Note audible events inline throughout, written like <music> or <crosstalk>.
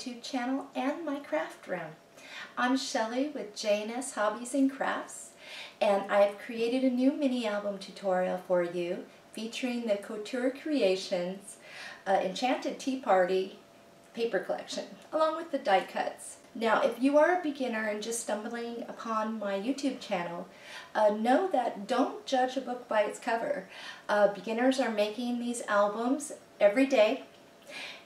YouTube channel and my craft room. I'm Shellie with J&S Hobbies and Crafts and I've created a new mini album tutorial for you featuring the Couture Creations uh, Enchanted Tea Party paper collection along with the die cuts. Now if you are a beginner and just stumbling upon my YouTube channel, uh, know that don't judge a book by its cover. Uh, beginners are making these albums every day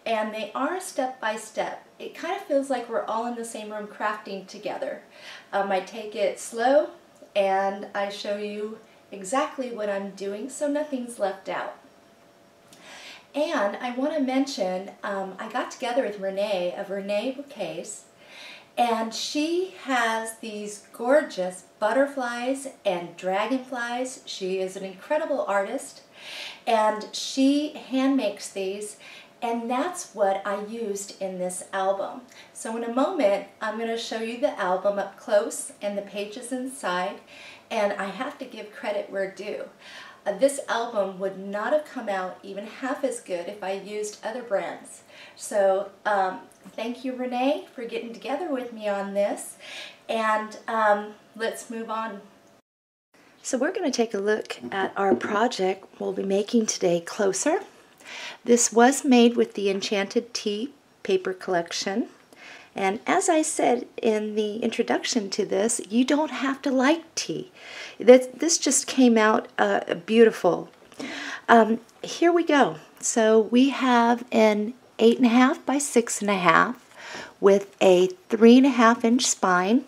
and they are step by step. It kind of feels like we're all in the same room crafting together. Um, I take it slow and I show you exactly what I'm doing so nothing's left out. And I want to mention, um, I got together with Renee of Renee Bouquets and she has these gorgeous butterflies and dragonflies. She is an incredible artist and she hand makes these and that's what I used in this album. So in a moment, I'm going to show you the album up close and the pages inside. And I have to give credit where due. Uh, this album would not have come out even half as good if I used other brands. So um, thank you, Renee, for getting together with me on this. And um, let's move on. So we're going to take a look at our project we'll be making today closer. This was made with the Enchanted Tea paper collection. And as I said in the introduction to this, you don't have to like tea. This just came out uh, beautiful. Um, here we go. So we have an 8.5 by 6.5 with a 3.5 inch spine.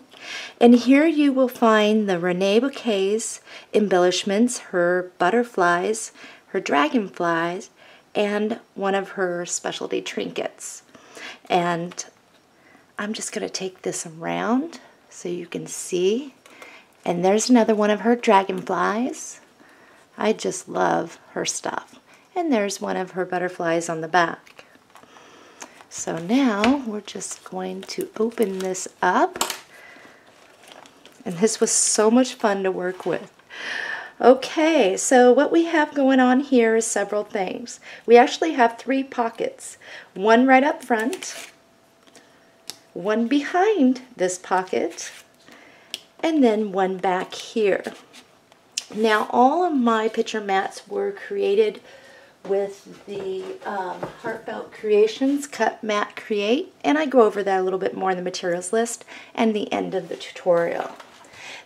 And here you will find the Renee Bouquets embellishments, her butterflies, her dragonflies, and one of her specialty trinkets. And I'm just going to take this around so you can see. And there's another one of her dragonflies. I just love her stuff. And there's one of her butterflies on the back. So now we're just going to open this up. And this was so much fun to work with. Okay, so what we have going on here is several things. We actually have three pockets. One right up front, one behind this pocket, and then one back here. Now all of my picture mats were created with the um, Heartfelt Creations Cut Mat Create, and I go over that a little bit more in the materials list and the end of the tutorial.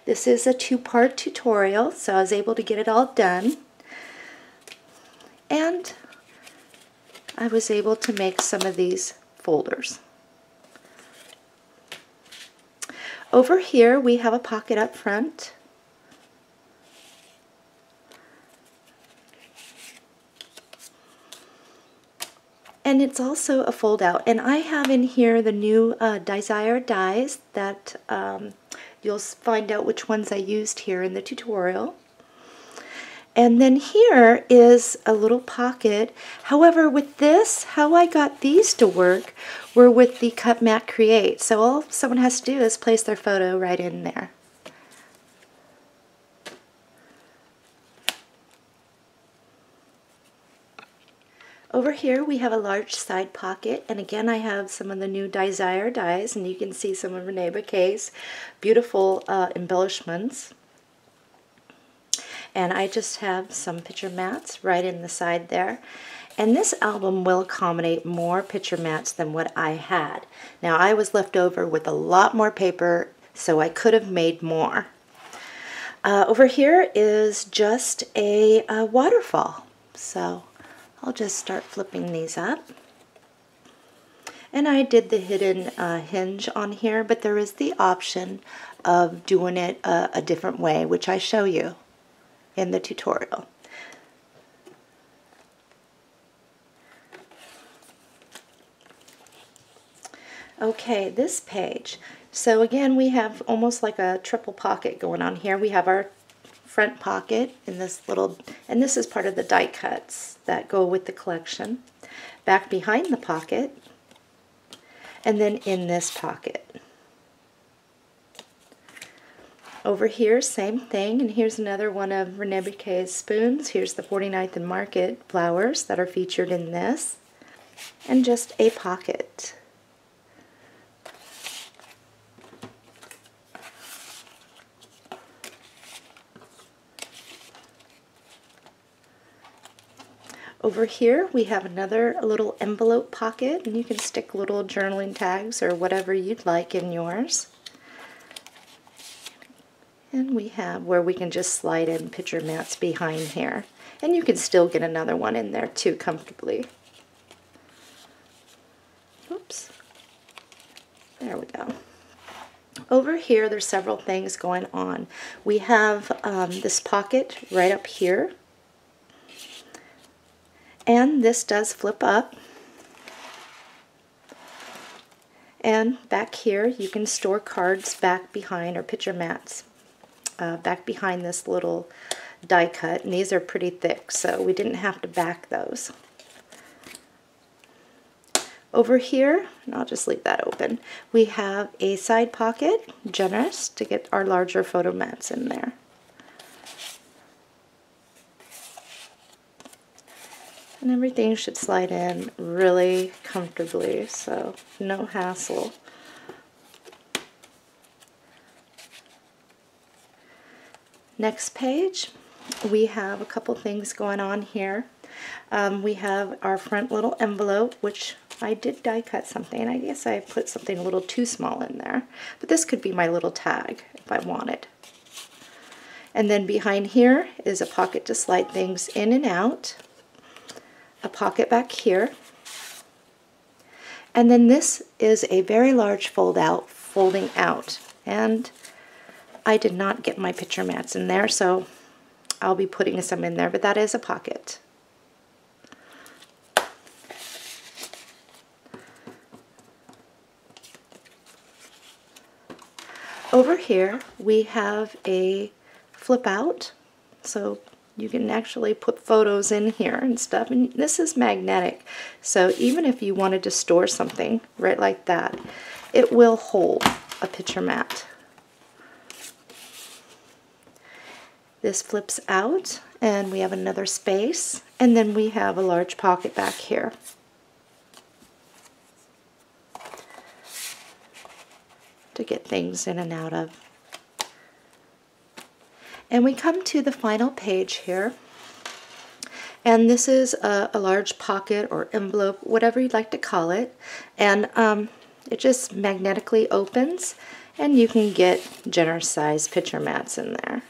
This is a two-part tutorial, so I was able to get it all done. And I was able to make some of these folders. Over here we have a pocket up front. And it's also a fold out. And I have in here the new uh, Die'sire dies that um, You'll find out which ones I used here in the tutorial. And then here is a little pocket. However, with this, how I got these to work were with the Cut Mat Create. So all someone has to do is place their photo right in there. Over here we have a large side pocket and again I have some of the new Die'sire dies and you can see some of Renee Bouquet's beautiful uh, embellishments. And I just have some picture mats right in the side there. And this album will accommodate more picture mats than what I had. Now I was left over with a lot more paper so I could have made more. Uh, over here is just a, a waterfall. So I'll just start flipping these up. And I did the hidden uh, hinge on here, but there is the option of doing it a, a different way, which I show you in the tutorial. Okay, this page. So again, we have almost like a triple pocket going on here. We have our front pocket in this little, and this is part of the die cuts that go with the collection. Back behind the pocket, and then in this pocket. Over here, same thing, and here's another one of Renee Bouquet's spoons. Here's the 49th and Market flowers that are featured in this, and just a pocket. Over here we have another little envelope pocket and you can stick little journaling tags or whatever you'd like in yours. And we have where we can just slide in picture mats behind here. And you can still get another one in there too comfortably. Oops. There we go. Over here, there's several things going on. We have um, this pocket right up here. And this does flip up. And back here, you can store cards back behind, or picture mats, uh, back behind this little die cut. And these are pretty thick, so we didn't have to back those. Over here, and I'll just leave that open, we have a side pocket, generous, to get our larger photo mats in there. And everything should slide in really comfortably, so no hassle. Next page, we have a couple things going on here. Um, we have our front little envelope, which I did die cut something. I guess I put something a little too small in there. But this could be my little tag if I wanted. And then behind here is a pocket to slide things in and out. A pocket back here. And then this is a very large fold out, folding out. And I did not get my picture mats in there, so I'll be putting some in there, but that is a pocket. Over here we have a flip out so you can actually put photos in here and stuff and this is magnetic so even if you wanted to store something right like that it will hold a picture mat. This flips out and we have another space and then we have a large pocket back here. to get things in and out of. And we come to the final page here. And this is a, a large pocket or envelope, whatever you'd like to call it. And um, it just magnetically opens and you can get generous size picture mats in there.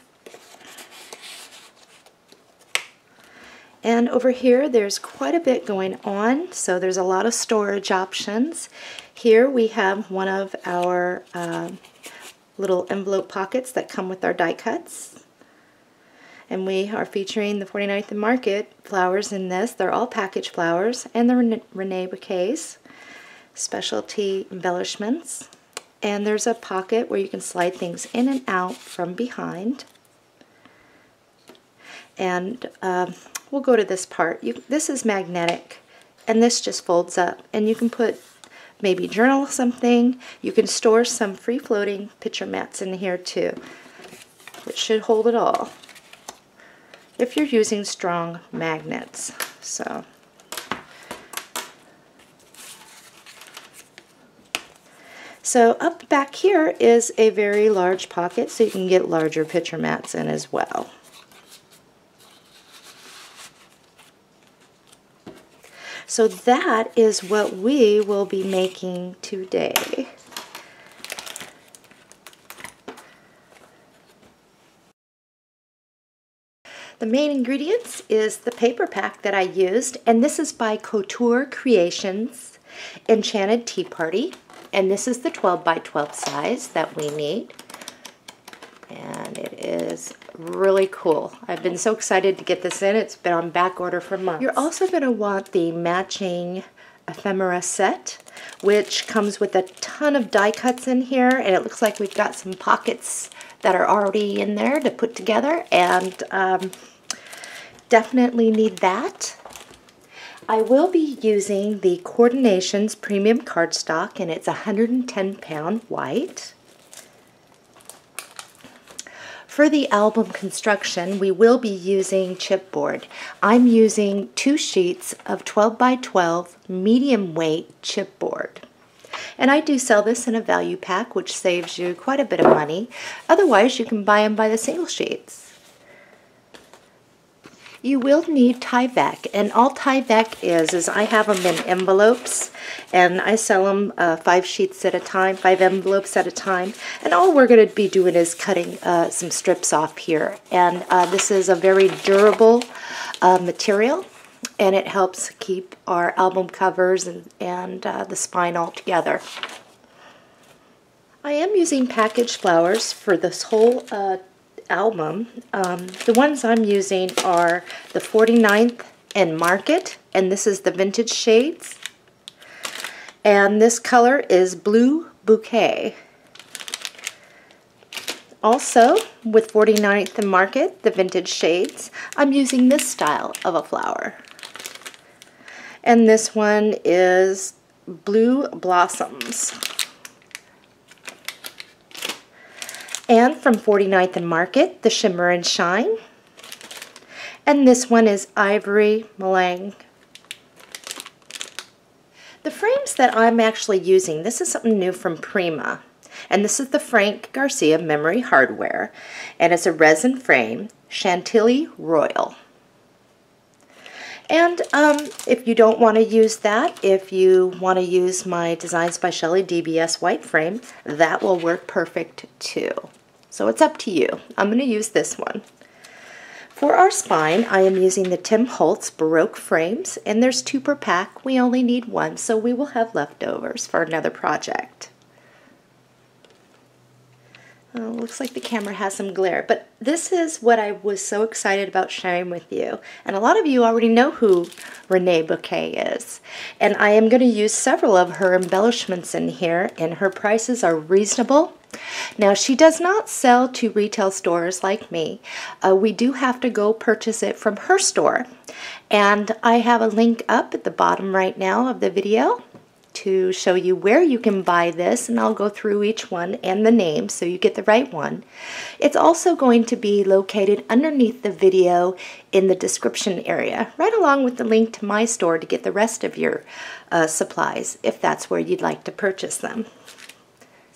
And over here, there's quite a bit going on, so there's a lot of storage options. Here we have one of our uh, little envelope pockets that come with our die cuts. And we are featuring the 49th and Market flowers in this. They're all package flowers and the Renee bouquets, specialty embellishments. And there's a pocket where you can slide things in and out from behind. And uh, we'll go to this part. You, this is magnetic and this just folds up and you can put maybe journal something. You can store some free-floating picture mats in here too. It should hold it all if you're using strong magnets. So. So up back here is a very large pocket so you can get larger picture mats in as well. So that is what we will be making today. The main ingredients is the paper pack that I used, and this is by Couture Creations Enchanted Tea Party, and this is the 12 by 12 size that we need. And it is really cool. I've been so excited to get this in. It's been on back order for months. You're also going to want the matching ephemera set, which comes with a ton of die cuts in here, and it looks like we've got some pockets that are already in there to put together, and um, definitely need that. I will be using the Core'dinations Premium Cardstock, and it's 110 pound white. For the album construction, we will be using chipboard. I'm using two sheets of 12 by 12 medium weight chipboard. And I do sell this in a value pack, which saves you quite a bit of money. Otherwise, you can buy them by the single sheets. You will need Tyvek, and all Tyvek is, is I have them in envelopes, and I sell them uh, five sheets at a time, five envelopes at a time, and all we're going to be doing is cutting uh, some strips off here, and uh, this is a very durable uh, material, and it helps keep our album covers and, and uh, the spine all together. I am using packaged flowers for this whole uh, album. Um, the ones I'm using are the 49th and Market, and this is the Vintage Shades. And this color is Blue Bouquet. Also, with 49th and Market, the Vintage Shades, I'm using this style of a flower. And this one is Blue Blossoms. And from 49th and Market, the Shimmer and Shine. And this one is Ivory Meringue. The frames that I'm actually using, this is something new from Prima. And this is the Frank Garcia Memory Hardware. And it's a resin frame, Chantilly Royal. And um, if you don't want to use that, if you want to use my Designs by Shellie DBS white frame, that will work perfect too. So it's up to you. I'm going to use this one. For our spine, I am using the Tim Holtz Baroque frames, and there's two per pack. We only need one, so we will have leftovers for another project. Oh, looks like the camera has some glare, but this is what I was so excited about sharing with you. And a lot of you already know who Renee Bouquet is. And I am going to use several of her embellishments in here, and her prices are reasonable now, she does not sell to retail stores like me. Uh, we do have to go purchase it from her store. And I have a link up at the bottom right now of the video to show you where you can buy this and I'll go through each one and the name so you get the right one. It's also going to be located underneath the video in the description area right along with the link to my store to get the rest of your uh, supplies if that's where you'd like to purchase them.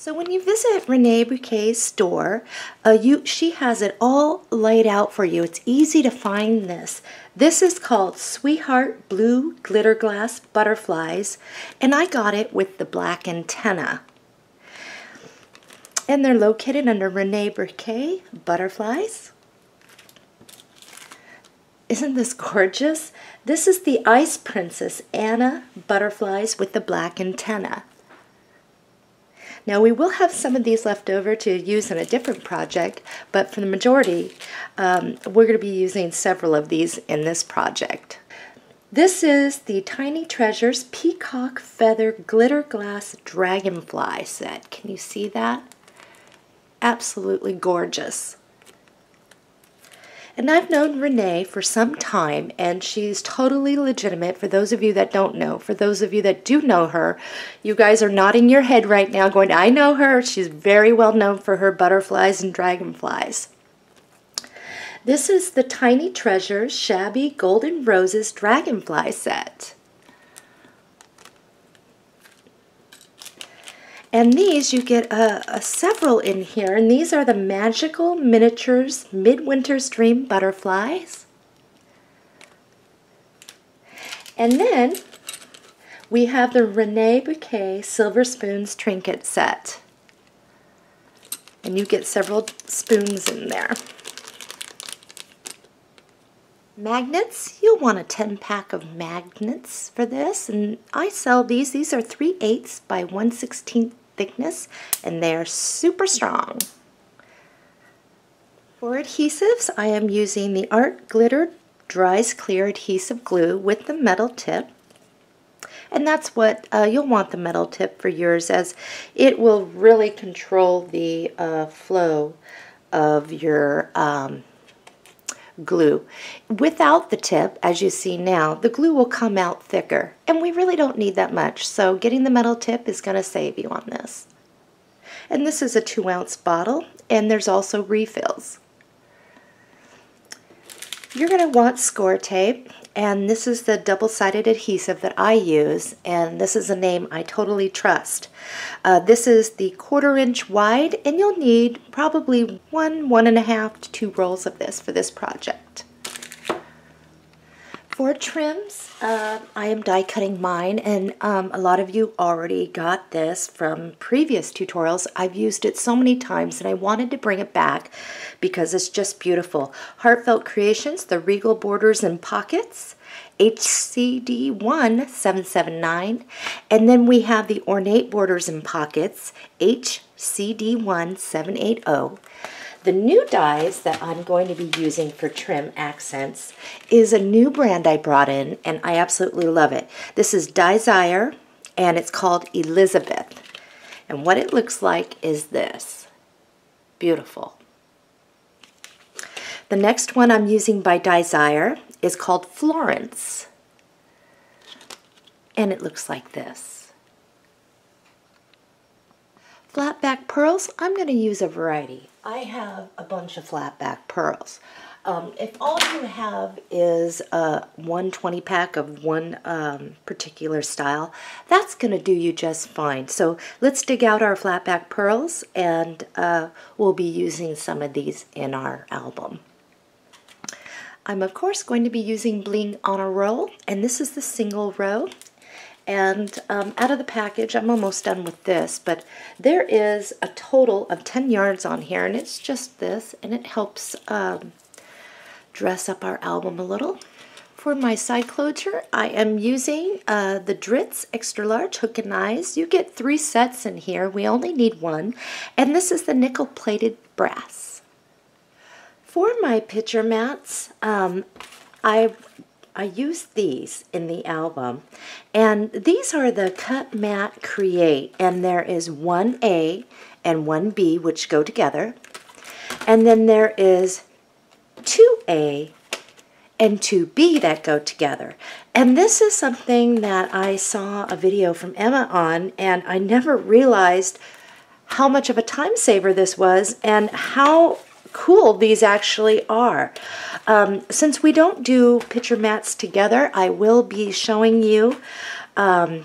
So when you visit Renee Bouquet's store, uh, you she has it all laid out for you. It's easy to find this. This is called Sweetheart Blue Glitter Glass Butterflies, and I got it with the black antenna. And they're located under Renee Bouquet Butterflies. Isn't this gorgeous? This is the Ice Princess Anna Butterflies with the black antenna. Now we will have some of these left over to use in a different project, but for the majority, um, we're going to be using several of these in this project. This is the Tiny Treasures Peacock Feather Glitter Glass Dragonfly set. Can you see that? Absolutely gorgeous. And I've known Renee for some time, and she's totally legitimate. For those of you that don't know, for those of you that do know her, you guys are nodding your head right now going, I know her. She's very well known for her butterflies and dragonflies. This is the Tiny Treasures Shabby Golden Roses Dragonfly set. And these, you get a, a, several in here, and these are the Magical Miniatures Midwinter's Dream Butterflies. And then we have the Renee Bouquet Silver Spoons Trinket Set. And you get several spoons in there. Magnets, you'll want a 10 pack of magnets for this. And I sell these. These are 3 eighths by 1 16th thickness and they are super strong. For adhesives, I am using the Art Glitter Dries Clear Adhesive Glue with the metal tip. And that's what uh, you'll want the metal tip for yours as it will really control the uh, flow of your um, glue. Without the tip, as you see now, the glue will come out thicker, and we really don't need that much, so getting the metal tip is going to save you on this. And this is a two ounce bottle, and there's also refills. You're going to want score tape, and this is the double-sided adhesive that I use, and this is a name I totally trust. Uh, this is the quarter inch wide, and you'll need probably one, one and a half to two rolls of this for this project. For trims, uh, I am die cutting mine and um, a lot of you already got this from previous tutorials. I've used it so many times and I wanted to bring it back because it's just beautiful. Heartfelt Creations, the Regal Borders and Pockets, HCD1 779, and then we have the Ornate Borders and Pockets, HCD1 780. The new dies that I'm going to be using for trim accents is a new brand I brought in and I absolutely love it. This is Die'sire and it's called Elizabeth. And what it looks like is this. Beautiful. The next one I'm using by Die'sire is called Florence. And it looks like this. Flat back pearls, I'm going to use a variety. I have a bunch of flat back pearls. Um, if all you have is a 120 pack of one um, particular style, that's going to do you just fine. So let's dig out our flat back pearls and uh, we'll be using some of these in our album. I'm of course going to be using Bling on a Roll and this is the single row and um, out of the package, I'm almost done with this, but there is a total of 10 yards on here, and it's just this, and it helps um, dress up our album a little. For my side closure, I am using uh, the Dritz Extra Large Hook and Eyes. You get three sets in here. We only need one. And this is the nickel-plated brass. For my picture mats, um, I I used these in the album. And these are the Cut Mat Create. And there is one A and one B, which go together. And then there is 2A and 2B that go together. And this is something that I saw a video from Emma on, and I never realized how much of a time saver this was and how cool these actually are. Um, since we don't do picture mats together, I will be showing you um,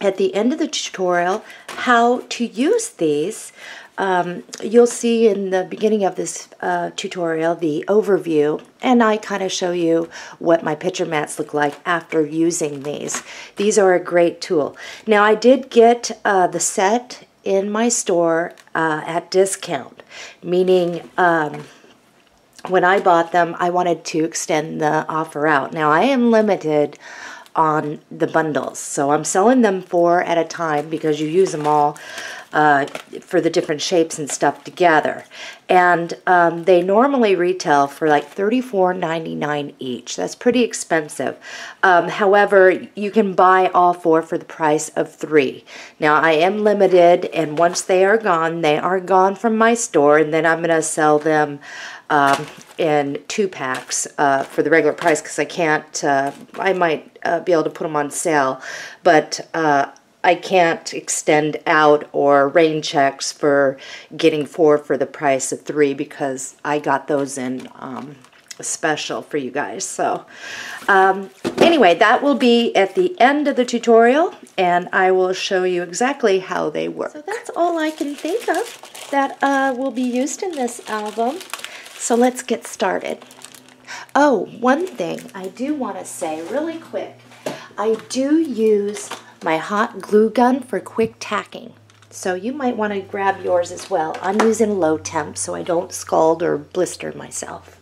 at the end of the tutorial how to use these. Um, you'll see in the beginning of this uh, tutorial the overview and I kind of show you what my picture mats look like after using these. These are a great tool. Now I did get uh, the set in my store uh, at discount, meaning um, when I bought them, I wanted to extend the offer out. Now, I am limited on the bundles, so I'm selling them four at a time because you use them all uh, for the different shapes and stuff together. And um, they normally retail for like $34.99 each. That's pretty expensive. Um, however, you can buy all four for the price of three. Now, I am limited, and once they are gone, they are gone from my store, and then I'm going to sell them um, in two packs uh, for the regular price because I can't, uh, I might uh, be able to put them on sale, but uh, I can't extend out or rain checks for getting four for the price of three because I got those in um, special for you guys. So um, anyway, that will be at the end of the tutorial and I will show you exactly how they work. So that's all I can think of that uh, will be used in this album. So let's get started. Oh, one thing I do want to say really quick. I do use my hot glue gun for quick tacking. So you might want to grab yours as well. I'm using low temp so I don't scald or blister myself.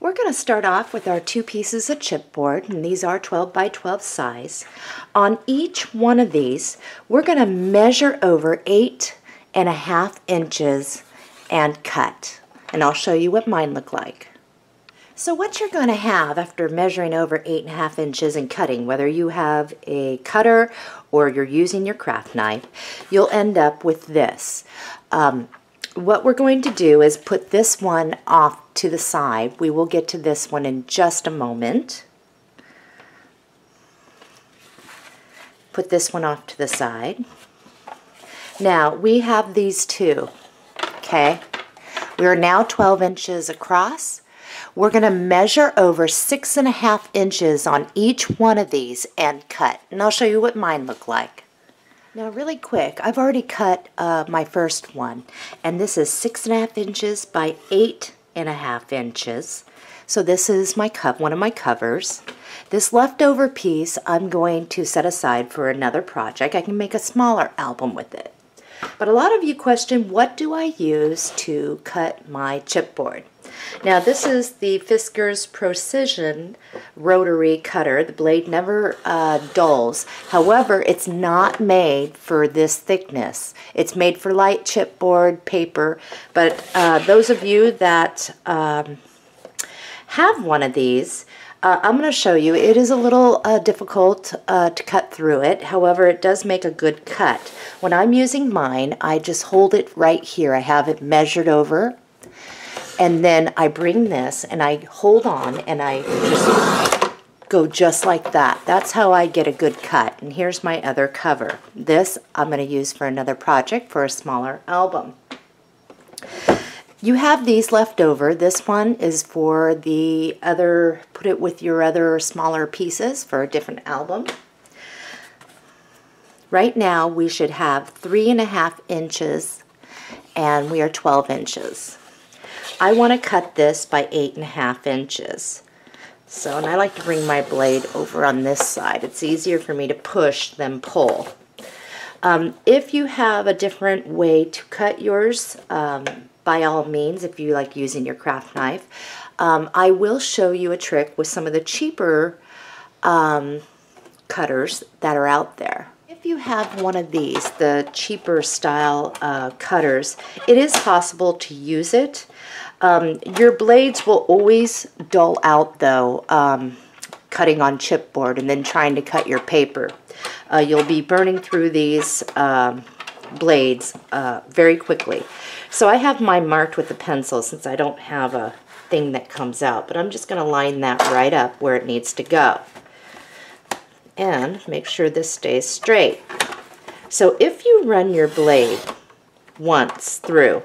We're going to start off with our two pieces of chipboard, and these are 12 by 12 size. On each one of these, we're going to measure over eight and a half inches and cut. And I'll show you what mine look like. So what you're going to have after measuring over eight and a half inches and cutting, whether you have a cutter or you're using your craft knife, you'll end up with this. Um, what we're going to do is put this one off to the side. We will get to this one in just a moment. Put this one off to the side. Now, we have these two, okay? We are now 12 inches across. We're going to measure over six and a half inches on each one of these and cut. And I'll show you what mine look like. Now really quick, I've already cut uh, my first one and this is six and a half inches by eight and a half inches. So this is my cup, one of my covers. This leftover piece I'm going to set aside for another project. I can make a smaller album with it. But a lot of you question, what do I use to cut my chipboard? Now this is the Fiskars Precision rotary cutter. The blade never uh, dulls. However, it's not made for this thickness. It's made for light chipboard paper. But uh, those of you that um, have one of these, uh, I'm going to show you. It is a little uh, difficult uh, to cut through it. However, it does make a good cut. When I'm using mine, I just hold it right here. I have it measured over and then I bring this and I hold on and I just go just like that. That's how I get a good cut. And here's my other cover. This I'm going to use for another project for a smaller album. You have these left over. This one is for the other, put it with your other smaller pieces for a different album. Right now we should have three and a half inches and we are 12 inches. I want to cut this by eight and a half inches. So, and I like to bring my blade over on this side. It's easier for me to push than pull. Um, if you have a different way to cut yours, um, by all means, if you like using your craft knife, um, I will show you a trick with some of the cheaper um, cutters that are out there. If you have one of these, the cheaper style uh, cutters, it is possible to use it. Um, your blades will always dull out though, um, cutting on chipboard and then trying to cut your paper. Uh, you'll be burning through these um, blades uh, very quickly. So I have mine marked with a pencil since I don't have a thing that comes out, but I'm just going to line that right up where it needs to go. And make sure this stays straight. So if you run your blade once through,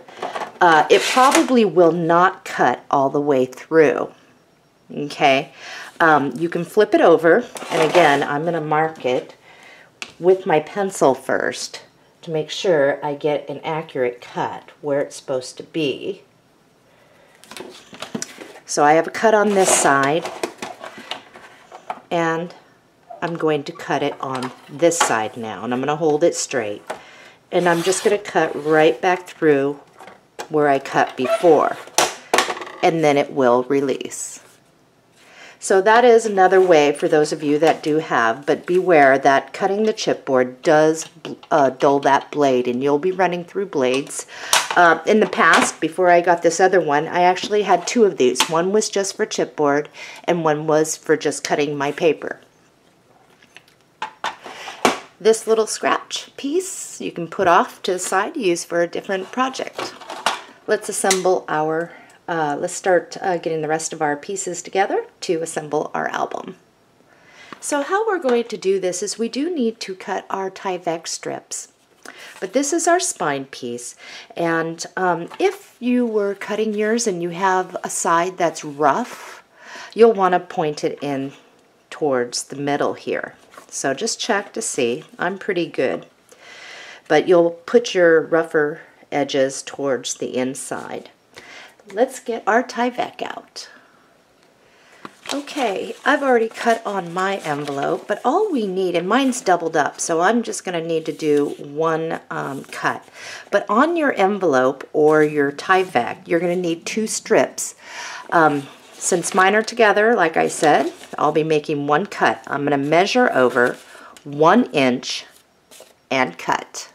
uh, it probably will not cut all the way through. Okay, um, you can flip it over, and again, I'm going to mark it with my pencil first to make sure I get an accurate cut where it's supposed to be. So I have a cut on this side, and I'm going to cut it on this side now, and I'm going to hold it straight. And I'm just going to cut right back through where I cut before and then it will release. So that is another way for those of you that do have, but beware that cutting the chipboard does uh, dull that blade and you'll be running through blades. Uh, in the past, before I got this other one, I actually had two of these. One was just for chipboard and one was for just cutting my paper. This little scratch piece you can put off to the side, use for a different project let's assemble our, uh, let's start uh, getting the rest of our pieces together to assemble our album. So how we're going to do this is we do need to cut our Tyvek strips. But this is our spine piece, and um, if you were cutting yours and you have a side that's rough, you'll want to point it in towards the middle here. So just check to see. I'm pretty good. But you'll put your rougher edges towards the inside. Let's get our Tyvek out. Okay, I've already cut on my envelope, but all we need, and mine's doubled up, so I'm just going to need to do one um, cut. But on your envelope or your Tyvek, you're going to need two strips. Um, since mine are together, like I said, I'll be making one cut. I'm going to measure over one inch and cut.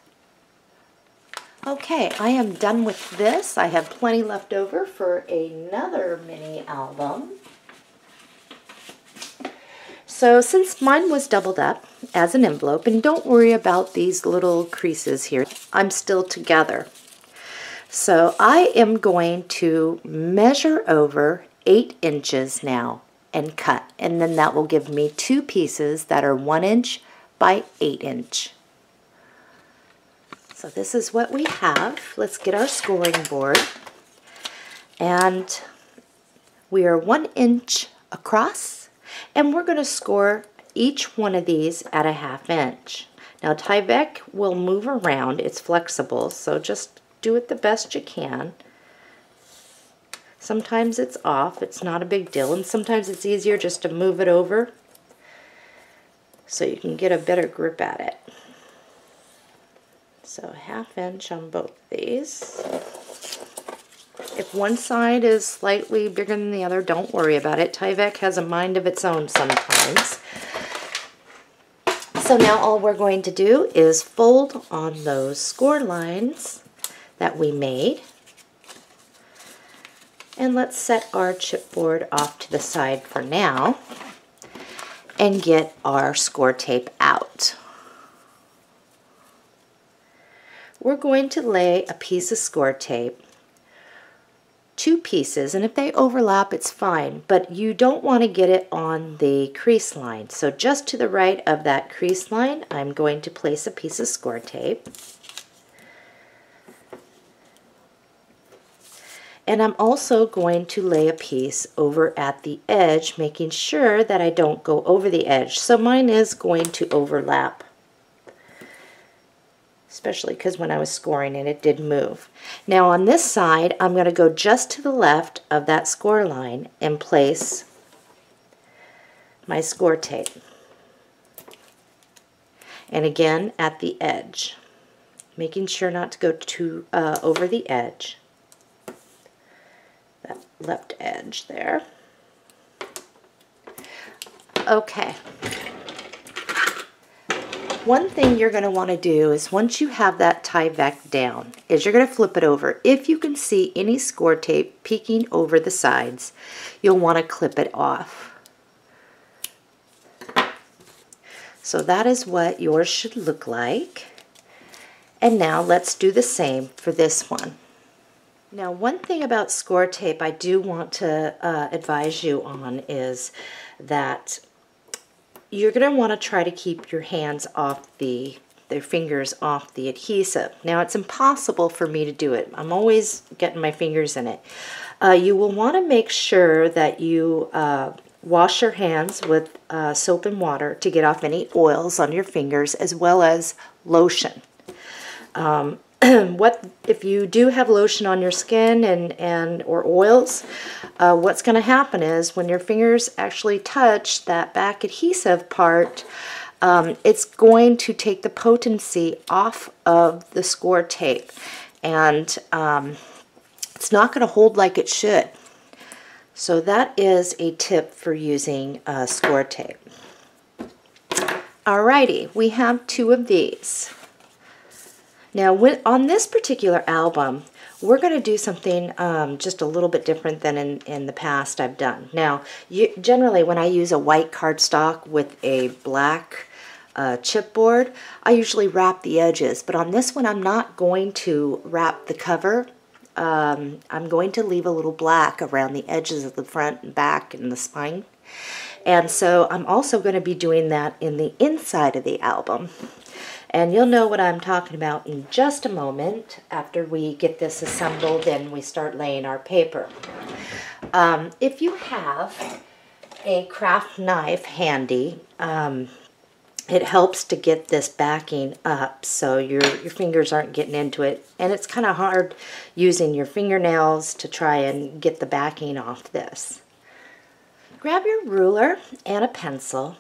Okay, I am done with this. I have plenty left over for another mini album. So since mine was doubled up as an envelope, and don't worry about these little creases here, I'm still together. So I am going to measure over eight inches now and cut. And then that will give me two pieces that are one inch by eight inch. So this is what we have. Let's get our scoring board. And we are one inch across, and we're going to score each one of these at a half inch. Now Tyvek will move around, it's flexible, so just do it the best you can. Sometimes it's off, it's not a big deal, and sometimes it's easier just to move it over so you can get a better grip at it. So half inch on both these. If one side is slightly bigger than the other, don't worry about it. Tyvek has a mind of its own sometimes. So now all we're going to do is fold on those score lines that we made. And let's set our chipboard off to the side for now and get our score tape out. We're going to lay a piece of score tape two pieces and if they overlap it's fine but you don't want to get it on the crease line. So just to the right of that crease line I'm going to place a piece of score tape. And I'm also going to lay a piece over at the edge making sure that I don't go over the edge. So mine is going to overlap especially because when I was scoring it, it did move. Now on this side, I'm going to go just to the left of that score line and place my score tape. And again, at the edge, making sure not to go too uh, over the edge, that left edge there. Okay, one thing you're going to want to do is once you have that Tyvek down, is you're going to flip it over. If you can see any score tape peeking over the sides, you'll want to clip it off. So that is what yours should look like. And now let's do the same for this one. Now one thing about score tape I do want to uh, advise you on is that you're going to want to try to keep your hands off the their fingers off the adhesive. Now it's impossible for me to do it. I'm always getting my fingers in it. Uh, you will want to make sure that you uh, wash your hands with uh, soap and water to get off any oils on your fingers as well as lotion. Um, <clears throat> what if you do have lotion on your skin and, and or oils, uh, what's going to happen is when your fingers actually touch that back adhesive part, um, it's going to take the potency off of the score tape and um, it's not going to hold like it should. So that is a tip for using uh, score tape. Alrighty, we have two of these. Now, on this particular album, we're going to do something um, just a little bit different than in, in the past I've done. Now, you, generally when I use a white cardstock with a black uh, chipboard, I usually wrap the edges, but on this one I'm not going to wrap the cover. Um, I'm going to leave a little black around the edges of the front and back and the spine. And so I'm also going to be doing that in the inside of the album. And you'll know what I'm talking about in just a moment after we get this assembled and we start laying our paper. Um, if you have a craft knife handy, um, it helps to get this backing up so your, your fingers aren't getting into it. And it's kind of hard using your fingernails to try and get the backing off this. Grab your ruler and a pencil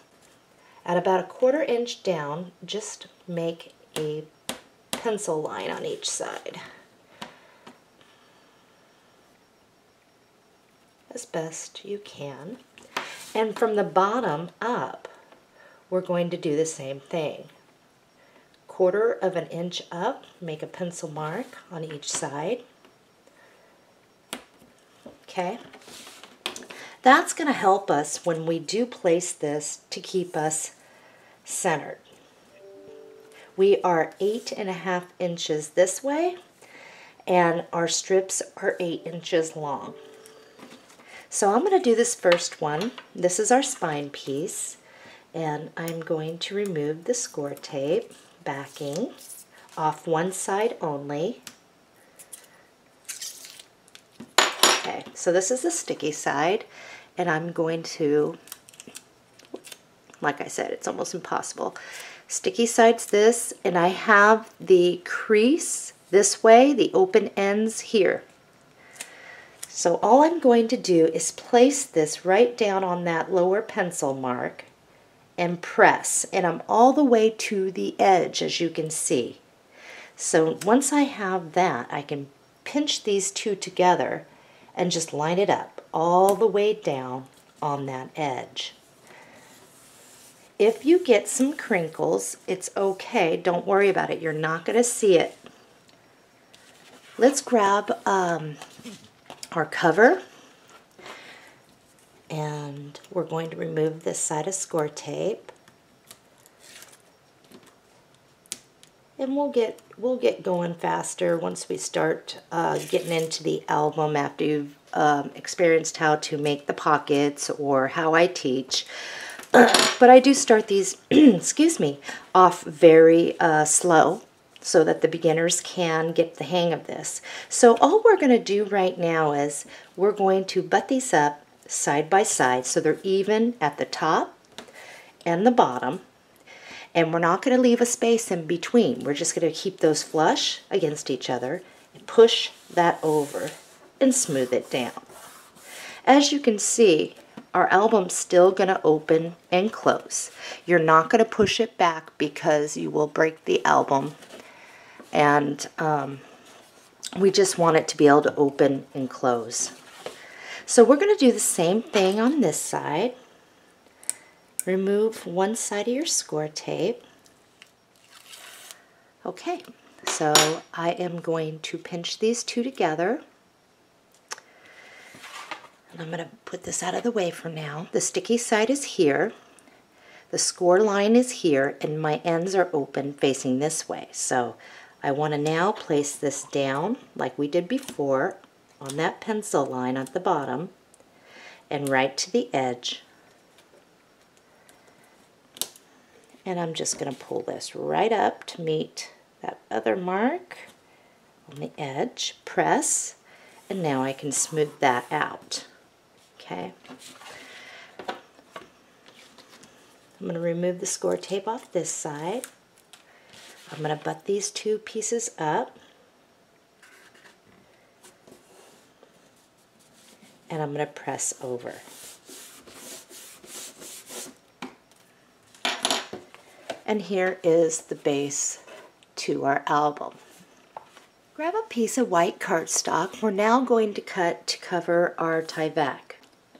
at about a quarter inch down, just make a pencil line on each side. As best you can. And from the bottom up, we're going to do the same thing. Quarter of an inch up, make a pencil mark on each side. Okay. That's going to help us when we do place this to keep us centered. We are eight and a half inches this way and our strips are eight inches long. So I'm going to do this first one. This is our spine piece and I'm going to remove the score tape backing off one side only. Okay, so this is the sticky side and I'm going to like I said, it's almost impossible. Sticky sides this, and I have the crease this way, the open ends here. So all I'm going to do is place this right down on that lower pencil mark and press, and I'm all the way to the edge as you can see. So once I have that, I can pinch these two together and just line it up all the way down on that edge. If you get some crinkles, it's okay. Don't worry about it. You're not going to see it. Let's grab um, our cover and we're going to remove this side of score tape. And we'll get we'll get going faster once we start uh, getting into the album after you've um, experienced how to make the pockets or how I teach. But I do start these, <clears throat> excuse me, off very uh, slow so that the beginners can get the hang of this. So all we're going to do right now is we're going to butt these up side by side so they're even at the top and the bottom and we're not going to leave a space in between. We're just going to keep those flush against each other and push that over and smooth it down. As you can see, our album's still going to open and close. You're not going to push it back because you will break the album. And um, we just want it to be able to open and close. So we're going to do the same thing on this side. Remove one side of your score tape. Okay, so I am going to pinch these two together. And I'm going to put this out of the way for now. The sticky side is here. The score line is here and my ends are open facing this way. So I want to now place this down like we did before on that pencil line at the bottom and right to the edge and I'm just going to pull this right up to meet that other mark on the edge, press, and now I can smooth that out. Okay. I'm going to remove the score tape off this side. I'm going to butt these two pieces up. And I'm going to press over. And here is the base to our album. Grab a piece of white cardstock. We're now going to cut to cover our Tyvek.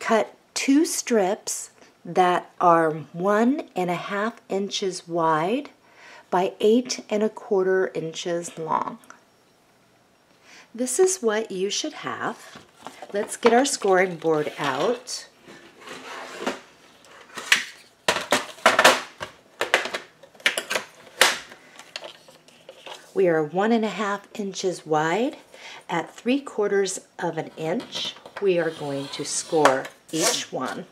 Cut two strips that are one and a half inches wide by eight and a quarter inches long. This is what you should have. Let's get our scoring board out. We are one and a half inches wide. At three quarters of an inch, we are going to score each one.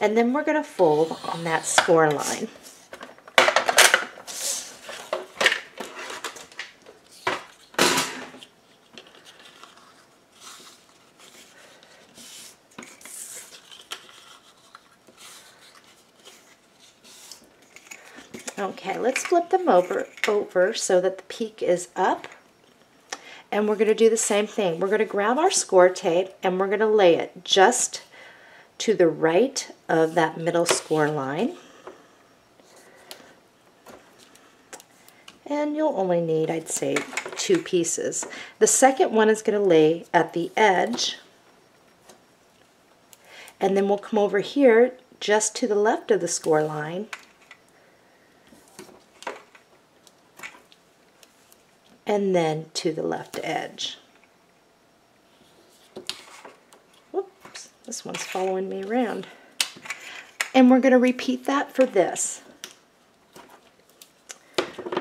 And then we're going to fold on that score line. Okay, let's flip them over, over so that the peak is up. And we're going to do the same thing. We're going to grab our score tape and we're going to lay it just to the right of that middle score line. And you'll only need, I'd say, two pieces. The second one is going to lay at the edge. And then we'll come over here just to the left of the score line and then to the left edge. Whoops, this one's following me around. And we're going to repeat that for this.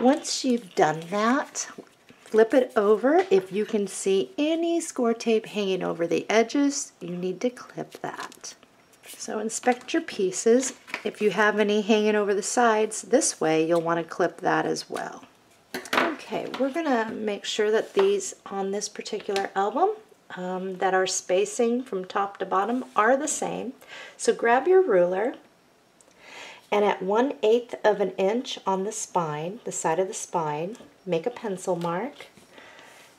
Once you've done that, flip it over. If you can see any score tape hanging over the edges, you need to clip that. So inspect your pieces. If you have any hanging over the sides this way, you'll want to clip that as well. Okay, we're going to make sure that these on this particular album um, that our spacing from top to bottom are the same. So grab your ruler And at 1 eighth of an inch on the spine, the side of the spine, make a pencil mark.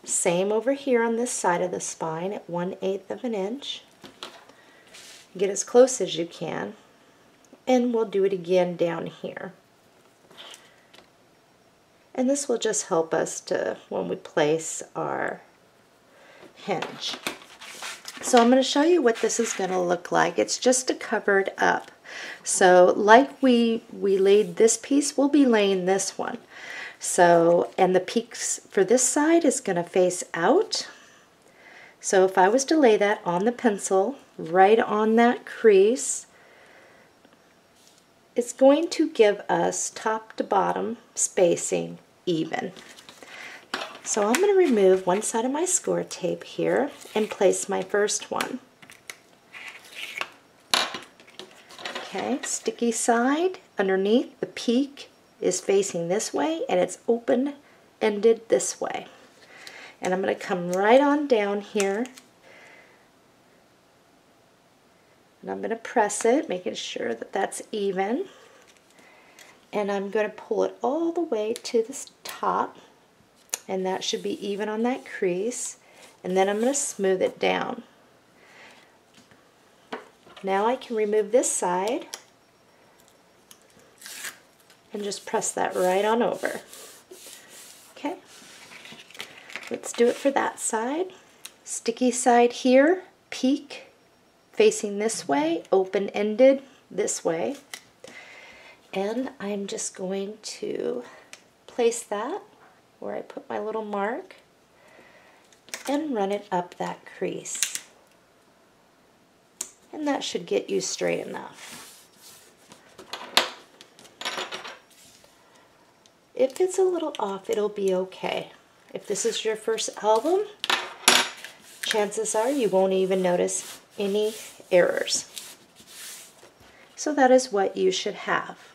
Same over here on this side of the spine at 1 eighth of an inch. Get as close as you can. And we'll do it again down here. And this will just help us to, when we place our hinge. So I'm going to show you what this is going to look like. It's just a covered up. So like we, we laid this piece, we'll be laying this one. So, and the peaks for this side is going to face out. So if I was to lay that on the pencil, right on that crease, it's going to give us top to bottom spacing even. So I'm going to remove one side of my score tape here and place my first one. Okay, sticky side underneath the peak is facing this way and it's open ended this way. And I'm going to come right on down here and I'm going to press it, making sure that that's even. And I'm going to pull it all the way to the top and that should be even on that crease. And then I'm going to smooth it down. Now I can remove this side and just press that right on over. Okay, let's do it for that side. Sticky side here, peak, facing this way, open-ended this way. And I'm just going to place that where I put my little mark and run it up that crease and that should get you straight enough. If it's a little off, it'll be okay. If this is your first album, chances are you won't even notice any errors. So that is what you should have.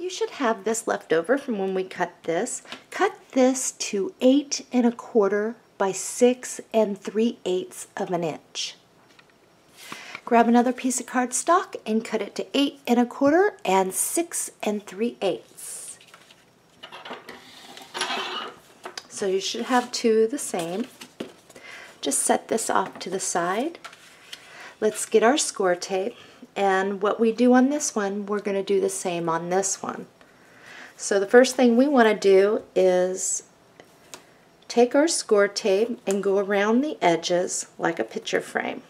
You should have this left over from when we cut this. Cut this to eight and a quarter by 6 and 3 eighths of an inch. Grab another piece of cardstock and cut it to 8 and a quarter and 6 and 3 eighths. So you should have two the same. Just set this off to the side. Let's get our score tape and what we do on this one, we're going to do the same on this one. So the first thing we want to do is Take our score tape and go around the edges like a picture frame.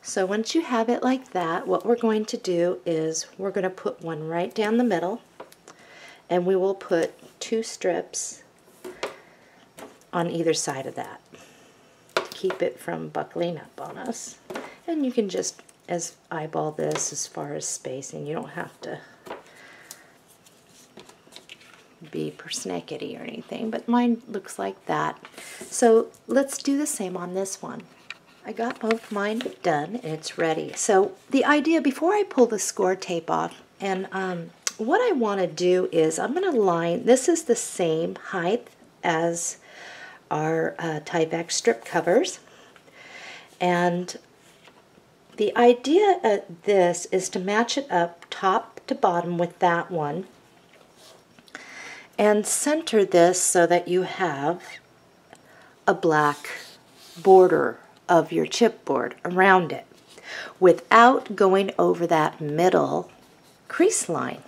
So once you have it like that, what we're going to do is we're going to put one right down the middle and we will put two strips on either side of that to keep it from buckling up on us. And you can just as eyeball this as far as spacing. You don't have to be persnickety or anything, but mine looks like that. So let's do the same on this one. I got both mine done and it's ready. So the idea, before I pull the score tape off, and um, what I want to do is I'm going to line, this is the same height as our uh, Tyvek strip covers. And the idea of this is to match it up top to bottom with that one and center this so that you have a black border of your chipboard around it without going over that middle crease line.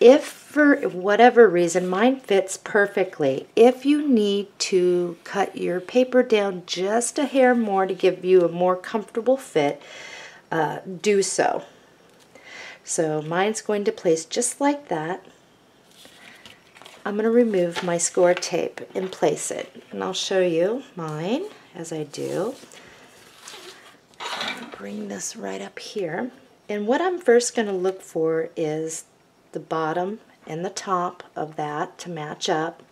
If for whatever reason mine fits perfectly, if you need to cut your paper down just a hair more to give you a more comfortable fit, uh, do so. So mine's going to place just like that. I'm going to remove my score tape and place it. And I'll show you mine as I do. Bring this right up here. And what I'm first going to look for is the bottom and the top of that to match up.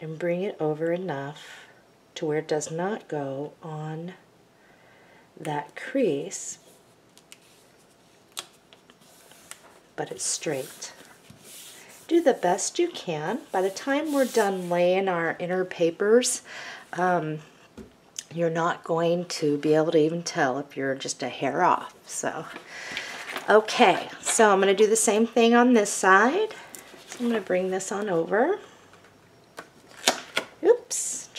And bring it over enough to where it does not go on that crease but it's straight. Do the best you can. By the time we're done laying our inner papers, um, you're not going to be able to even tell if you're just a hair off. So, okay, so I'm going to do the same thing on this side. So I'm going to bring this on over.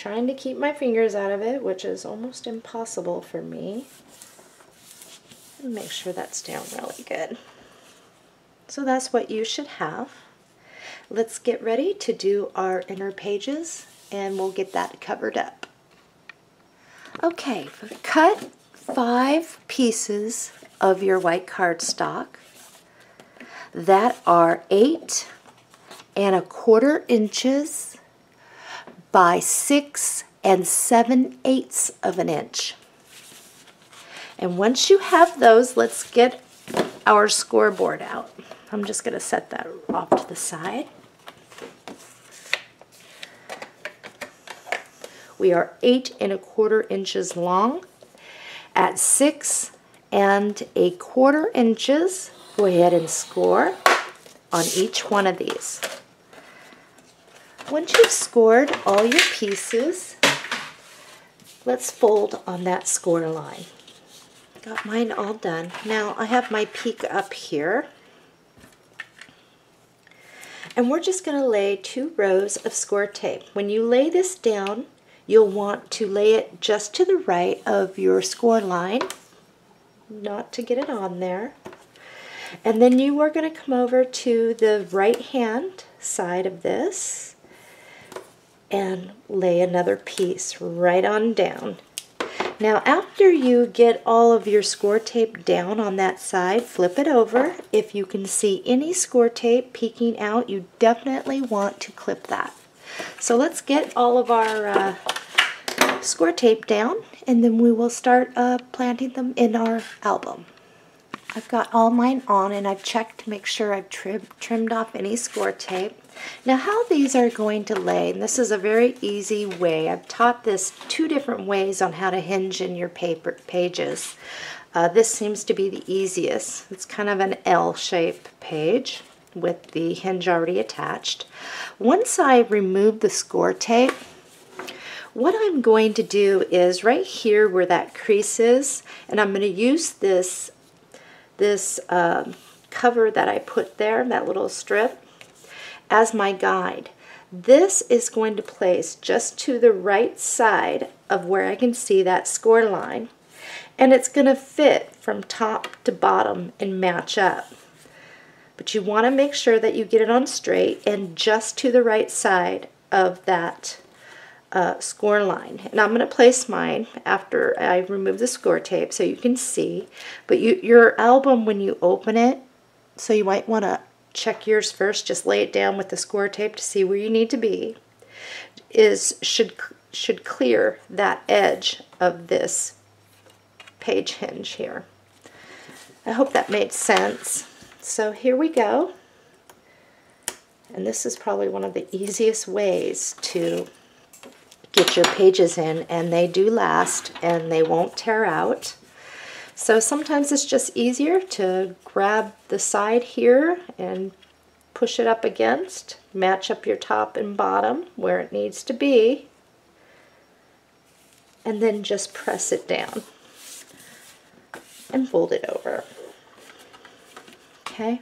Trying to keep my fingers out of it, which is almost impossible for me. Make sure that's down really good. So that's what you should have. Let's get ready to do our inner pages and we'll get that covered up. Okay, cut five pieces of your white cardstock that are eight and a quarter inches by six and seven eighths of an inch. And once you have those, let's get our scoreboard out. I'm just going to set that off to the side. We are eight and a quarter inches long. At six and a quarter inches, go ahead and score on each one of these. Once you've scored all your pieces, let's fold on that score line. Got mine all done. Now I have my peak up here. And we're just going to lay two rows of score tape. When you lay this down, You'll want to lay it just to the right of your score line, not to get it on there. And then you are going to come over to the right hand side of this and lay another piece right on down. Now after you get all of your score tape down on that side, flip it over. If you can see any score tape peeking out, you definitely want to clip that. So let's get all of our uh, score tape down and then we will start uh, planting them in our album. I've got all mine on and I've checked to make sure I've trim, trimmed off any score tape. Now how these are going to lay, and this is a very easy way. I've taught this two different ways on how to hinge in your paper pages. Uh, this seems to be the easiest. It's kind of an L-shape page with the hinge already attached. Once I remove the score tape, what I'm going to do is right here where that crease is, and I'm going to use this, this uh, cover that I put there, that little strip, as my guide. This is going to place just to the right side of where I can see that score line. And it's going to fit from top to bottom and match up. But you want to make sure that you get it on straight and just to the right side of that uh, score line. And I'm going to place mine after I remove the score tape so you can see. But you, your album, when you open it, so you might want to check yours first, just lay it down with the score tape to see where you need to be, is should, should clear that edge of this page hinge here. I hope that made sense. So here we go. And this is probably one of the easiest ways to get your pages in and they do last and they won't tear out. So sometimes it's just easier to grab the side here and push it up against, match up your top and bottom where it needs to be, and then just press it down and fold it over. Okay,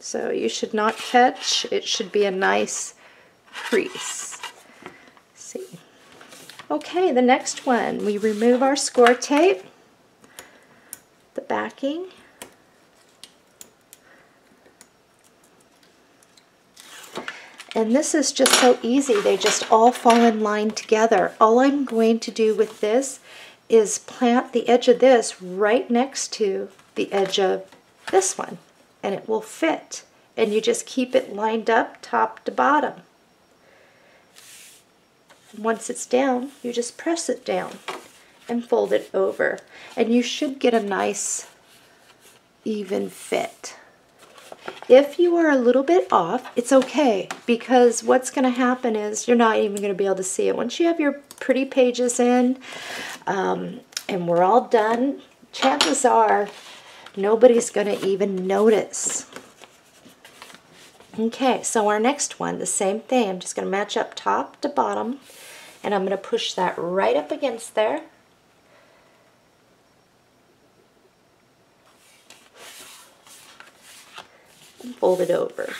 so you should not catch, it should be a nice crease. see. Okay, the next one, we remove our score tape, the backing, And this is just so easy. They just all fall in line together. All I'm going to do with this is plant the edge of this right next to the edge of this one. And it will fit. And you just keep it lined up top to bottom once it's down, you just press it down and fold it over. And you should get a nice even fit. If you are a little bit off, it's okay because what's going to happen is you're not even going to be able to see it. Once you have your pretty pages in um, and we're all done, chances are nobody's going to even notice. Okay, so our next one, the same thing. I'm just going to match up top to bottom and I'm going to push that right up against there and fold it over.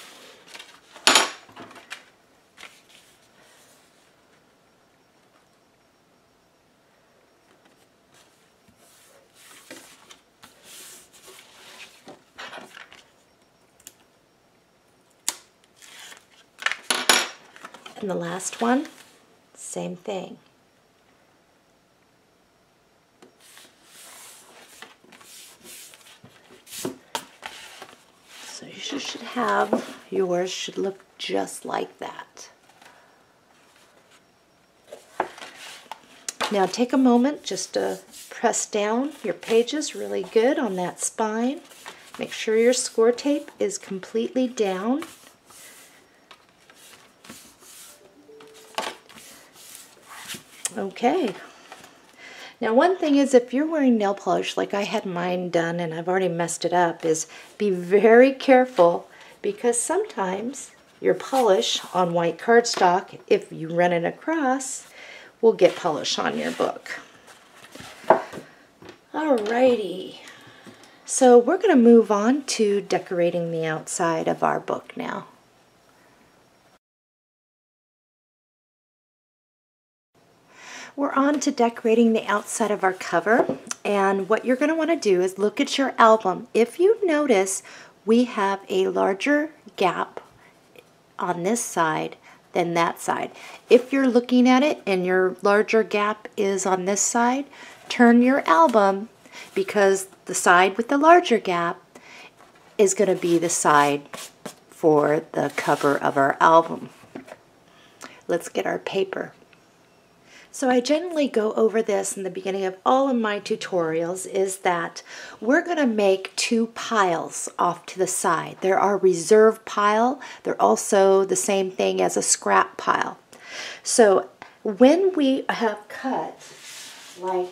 And the last one, same thing. So you should have, yours should look just like that. Now take a moment just to press down your pages really good on that spine. Make sure your score tape is completely down. Okay. Now one thing is if you're wearing nail polish like I had mine done and I've already messed it up is be very careful because sometimes your polish on white cardstock, if you run it across, will get polish on your book. Alrighty. So we're going to move on to decorating the outside of our book now. We're on to decorating the outside of our cover and what you're going to want to do is look at your album. If you notice we have a larger gap on this side than that side. If you're looking at it and your larger gap is on this side, turn your album because the side with the larger gap is going to be the side for the cover of our album. Let's get our paper. So I generally go over this in the beginning of all of my tutorials is that we're going to make two piles off to the side. There are reserve pile. They're also the same thing as a scrap pile. So when we have cut, like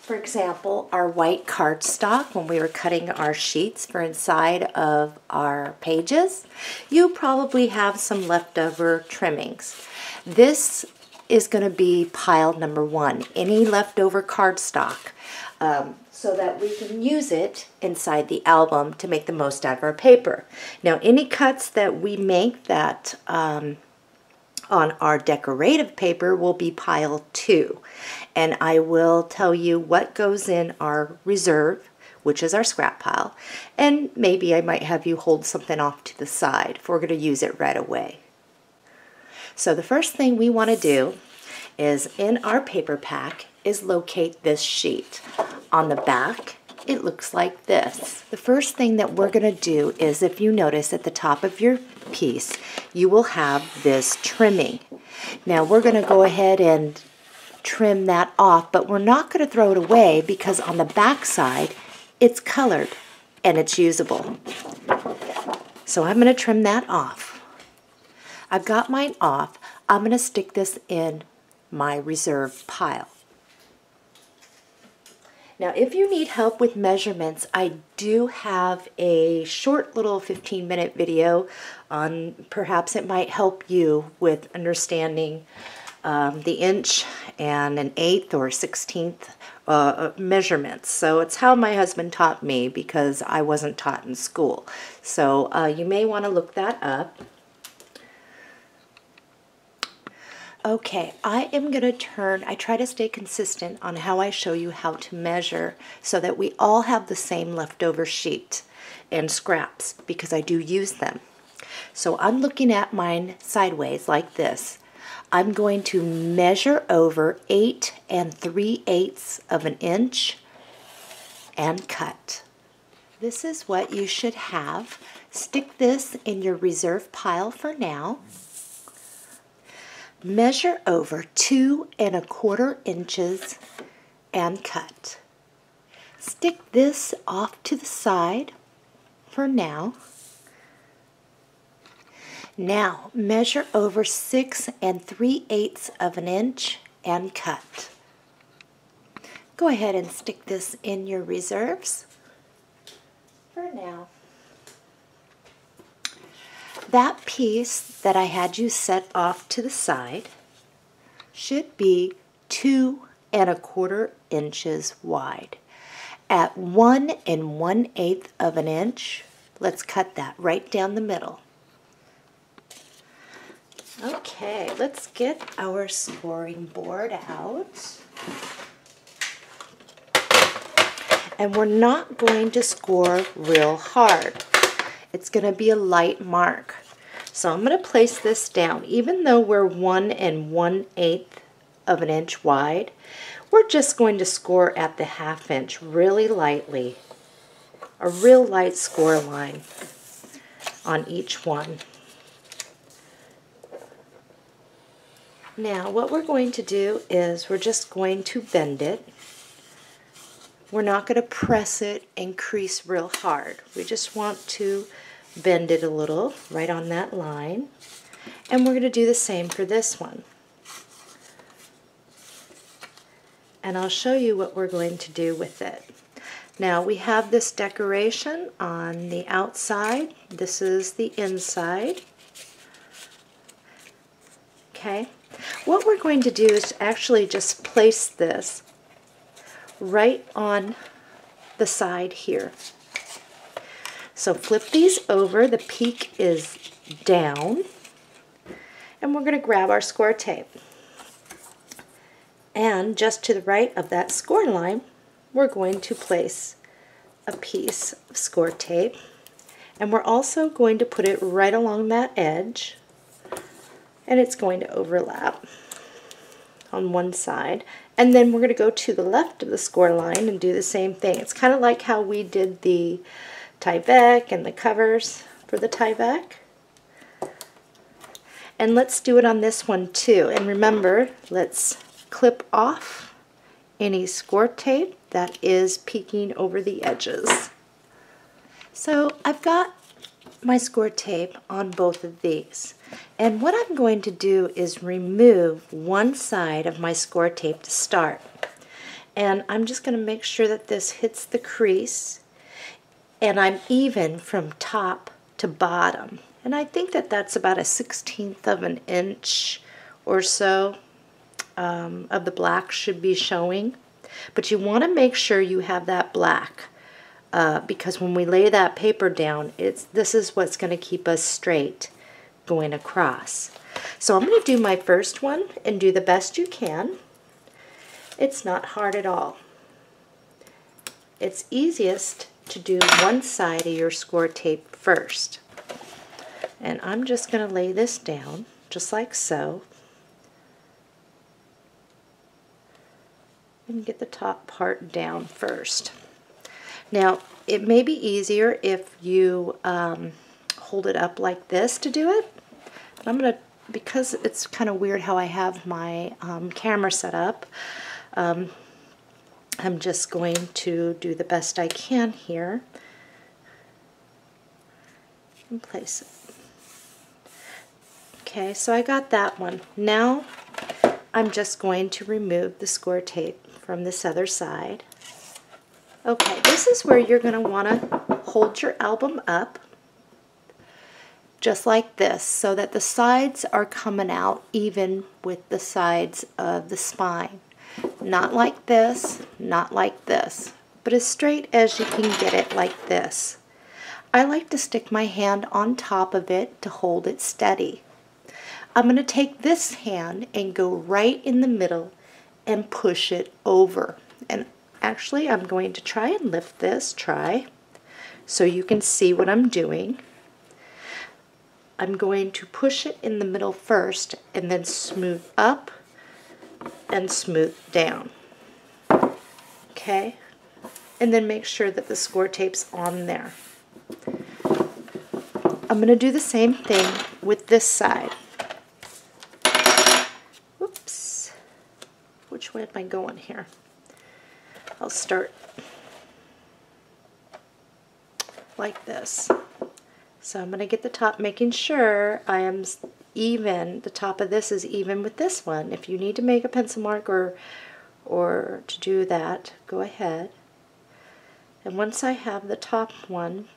for example, our white cardstock when we were cutting our sheets for inside of our pages, you probably have some leftover trimmings. This is going to be pile number one, any leftover cardstock, um, so that we can use it inside the album to make the most out of our paper. Now, any cuts that we make that um, on our decorative paper will be pile two. And I will tell you what goes in our reserve, which is our scrap pile, and maybe I might have you hold something off to the side if we're going to use it right away. So the first thing we want to do is in our paper pack is locate this sheet. On the back, it looks like this. The first thing that we're going to do is if you notice at the top of your piece, you will have this trimming. Now we're going to go ahead and trim that off, but we're not going to throw it away because on the back side, it's colored and it's usable. So I'm going to trim that off. I've got mine off. I'm going to stick this in my reserve pile. Now, if you need help with measurements, I do have a short little 15 minute video on perhaps it might help you with understanding um, the inch and an eighth or sixteenth uh, measurements. So it's how my husband taught me because I wasn't taught in school. So uh, you may want to look that up. Okay, I am going to turn, I try to stay consistent on how I show you how to measure so that we all have the same leftover sheet and scraps because I do use them. So I'm looking at mine sideways like this. I'm going to measure over 8 and 3 eighths of an inch and cut. This is what you should have. Stick this in your reserve pile for now. Measure over two and a quarter inches and cut. Stick this off to the side for now. Now measure over six and three eighths of an inch and cut. Go ahead and stick this in your reserves for now. That piece that I had you set off to the side should be two and a quarter inches wide. At one and one eighth of an inch, let's cut that right down the middle. Okay, let's get our scoring board out. And we're not going to score real hard. It's going to be a light mark. So I'm going to place this down. Even though we're one and one eighth of an inch wide, we're just going to score at the half inch really lightly. A real light score line on each one. Now what we're going to do is we're just going to bend it. We're not going to press it and crease real hard. We just want to bend it a little right on that line. And we're going to do the same for this one. And I'll show you what we're going to do with it. Now we have this decoration on the outside. This is the inside. Okay. What we're going to do is actually just place this right on the side here. So flip these over, the peak is down, and we're going to grab our score tape. And just to the right of that score line, we're going to place a piece of score tape. And we're also going to put it right along that edge and it's going to overlap on one side. And then we're going to go to the left of the score line and do the same thing. It's kind of like how we did the Tyvek and the covers for the Tyvek. And let's do it on this one too. And remember, let's clip off any score tape that is peeking over the edges. So I've got my score tape on both of these. And what I'm going to do is remove one side of my score tape to start. And I'm just going to make sure that this hits the crease and I'm even from top to bottom. And I think that that's about a 16th of an inch or so um, of the black should be showing. But you want to make sure you have that black uh, because when we lay that paper down, it's this is what's going to keep us straight going across. So I'm going to do my first one and do the best you can. It's not hard at all. It's easiest to do one side of your score tape first. And I'm just going to lay this down just like so. And get the top part down first. Now, it may be easier if you um, hold it up like this to do it. But I'm going to, because it's kind of weird how I have my um, camera set up, um, I'm just going to do the best I can here and place it. Okay, so I got that one. Now I'm just going to remove the score tape from this other side. Okay, this is where you're going to want to hold your album up just like this so that the sides are coming out even with the sides of the spine. Not like this, not like this, but as straight as you can get it like this. I like to stick my hand on top of it to hold it steady. I'm going to take this hand and go right in the middle and push it over. And Actually, I'm going to try and lift this, try, so you can see what I'm doing. I'm going to push it in the middle first and then smooth up and smooth down. Okay? And then make sure that the score tape's on there. I'm going to do the same thing with this side. Whoops. Which way am I going here? I'll start like this. So I'm going to get the top, making sure I am even, the top of this is even with this one. If you need to make a pencil mark or, or to do that, go ahead. And once I have the top one,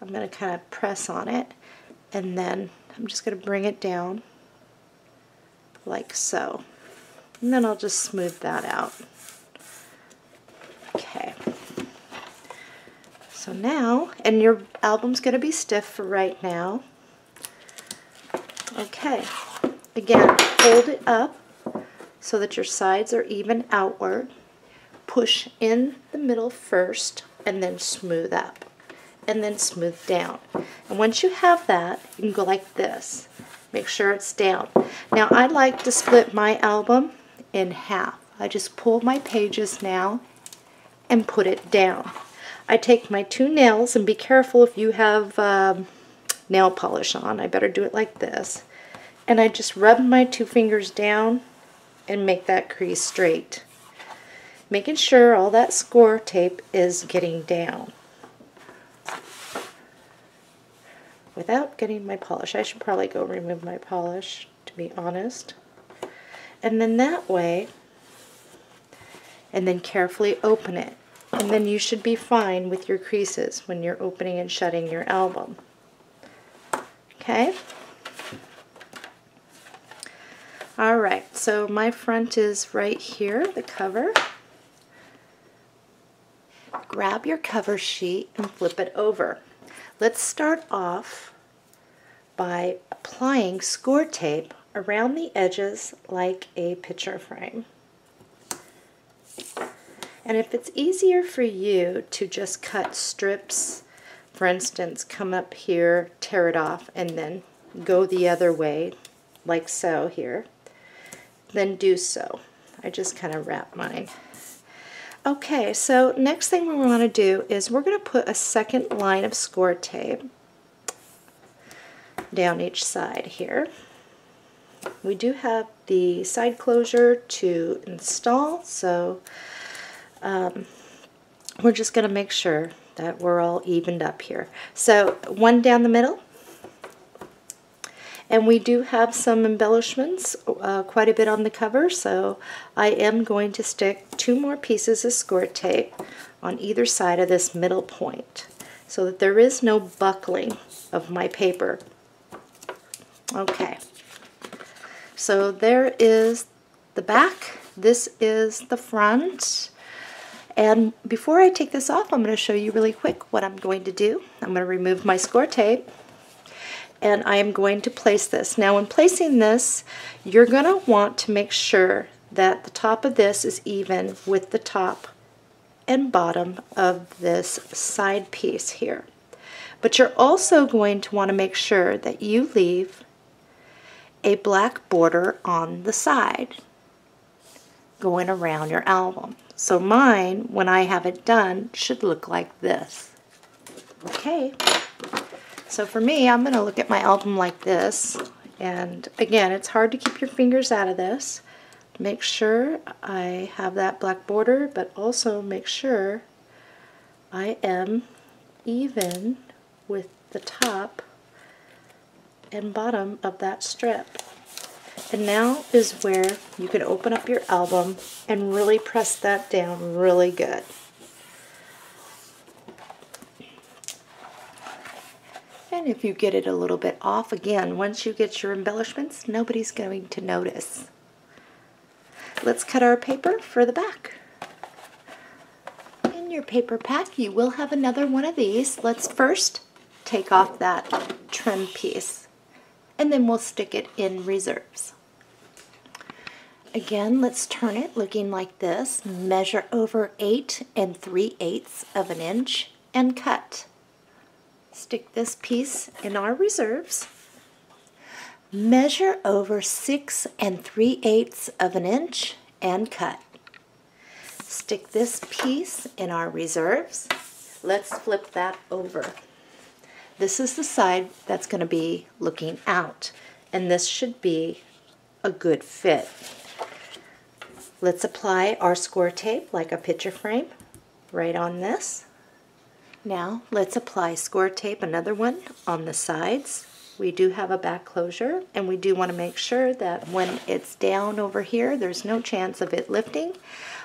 I'm going to kind of press on it and then I'm just going to bring it down like so. And then I'll just smooth that out. Okay. So now, and your album's going to be stiff for right now. Okay, again, hold it up so that your sides are even outward. Push in the middle first and then smooth up and then smooth down. And once you have that, you can go like this. Make sure it's down. Now I like to split my album in half. I just pull my pages now and put it down. I take my two nails and be careful if you have um, nail polish on. I better do it like this. And I just rub my two fingers down and make that crease straight. Making sure all that score tape is getting down. Without getting my polish. I should probably go remove my polish, to be honest. And then that way, and then carefully open it. And then you should be fine with your creases when you're opening and shutting your album. Okay? Alright, so my front is right here, the cover. Grab your cover sheet and flip it over. Let's start off by applying score tape around the edges like a picture frame. And if it's easier for you to just cut strips, for instance, come up here, tear it off, and then go the other way, like so here, then do so. I just kind of wrap mine. Okay, so next thing we want to do is we're going to put a second line of score tape down each side here. We do have the side closure to install, so um, we're just going to make sure that we're all evened up here. So one down the middle, and we do have some embellishments, uh, quite a bit on the cover, so I am going to stick two more pieces of score tape on either side of this middle point so that there is no buckling of my paper. Okay, so there is the back, this is the front, and before I take this off, I'm going to show you really quick what I'm going to do. I'm going to remove my score tape and I am going to place this. Now when placing this, you're going to want to make sure that the top of this is even with the top and bottom of this side piece here. But you're also going to want to make sure that you leave a black border on the side going around your album. So mine, when I have it done, should look like this. Okay. So for me, I'm going to look at my album like this. And again, it's hard to keep your fingers out of this. Make sure I have that black border, but also make sure I am even with the top and bottom of that strip. And now is where you can open up your album and really press that down really good. And if you get it a little bit off, again, once you get your embellishments, nobody's going to notice. Let's cut our paper for the back. In your paper pack, you will have another one of these. Let's first take off that trim piece, and then we'll stick it in reserves. Again, let's turn it looking like this. Measure over 8 and 3 eighths of an inch and cut stick this piece in our reserves, measure over 6 and 3 eighths of an inch and cut. Stick this piece in our reserves. Let's flip that over. This is the side that's going to be looking out, and this should be a good fit. Let's apply our score tape like a picture frame right on this. Now let's apply score tape, another one, on the sides. We do have a back closure and we do want to make sure that when it's down over here, there's no chance of it lifting.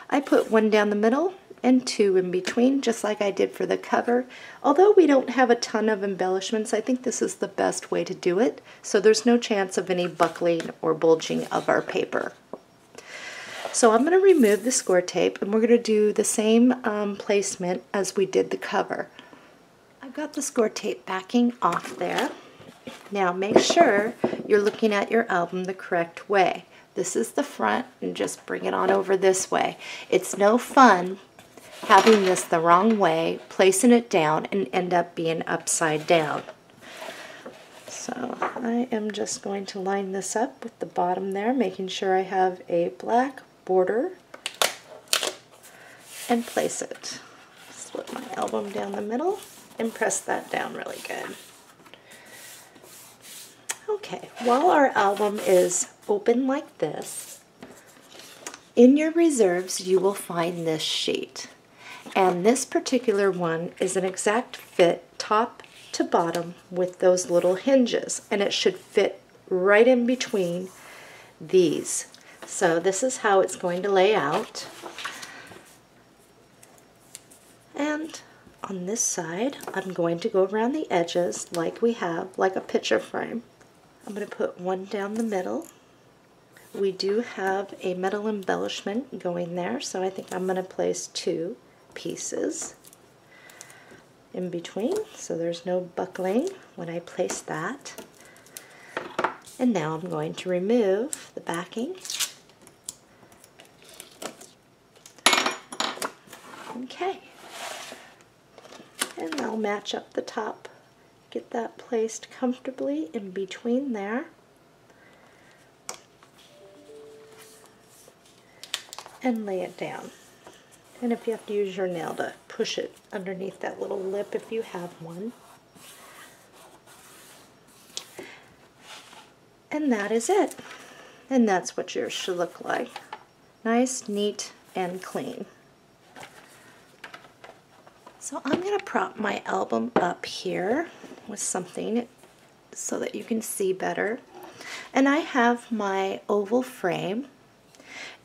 I put one down the middle and two in between, just like I did for the cover. Although we don't have a ton of embellishments, I think this is the best way to do it, so there's no chance of any buckling or bulging of our paper. So I'm going to remove the score tape and we're going to do the same um, placement as we did the cover. I've got the score tape backing off there. Now make sure you're looking at your album the correct way. This is the front and just bring it on over this way. It's no fun having this the wrong way, placing it down and end up being upside down. So I am just going to line this up with the bottom there, making sure I have a black border and place it. Slip my album down the middle and press that down really good. Okay, while our album is open like this, in your reserves you will find this sheet. And this particular one is an exact fit top to bottom with those little hinges. And it should fit right in between these. So this is how it's going to lay out. And on this side, I'm going to go around the edges like we have, like a picture frame. I'm going to put one down the middle. We do have a metal embellishment going there, so I think I'm going to place two pieces in between, so there's no buckling when I place that. And now I'm going to remove the backing. Okay. And I'll match up the top get that placed comfortably in between there. And lay it down. And if you have to use your nail to push it underneath that little lip if you have one. And that is it. And that's what yours should look like. Nice, neat, and clean. So I'm going to prop my album up here with something so that you can see better. And I have my oval frame.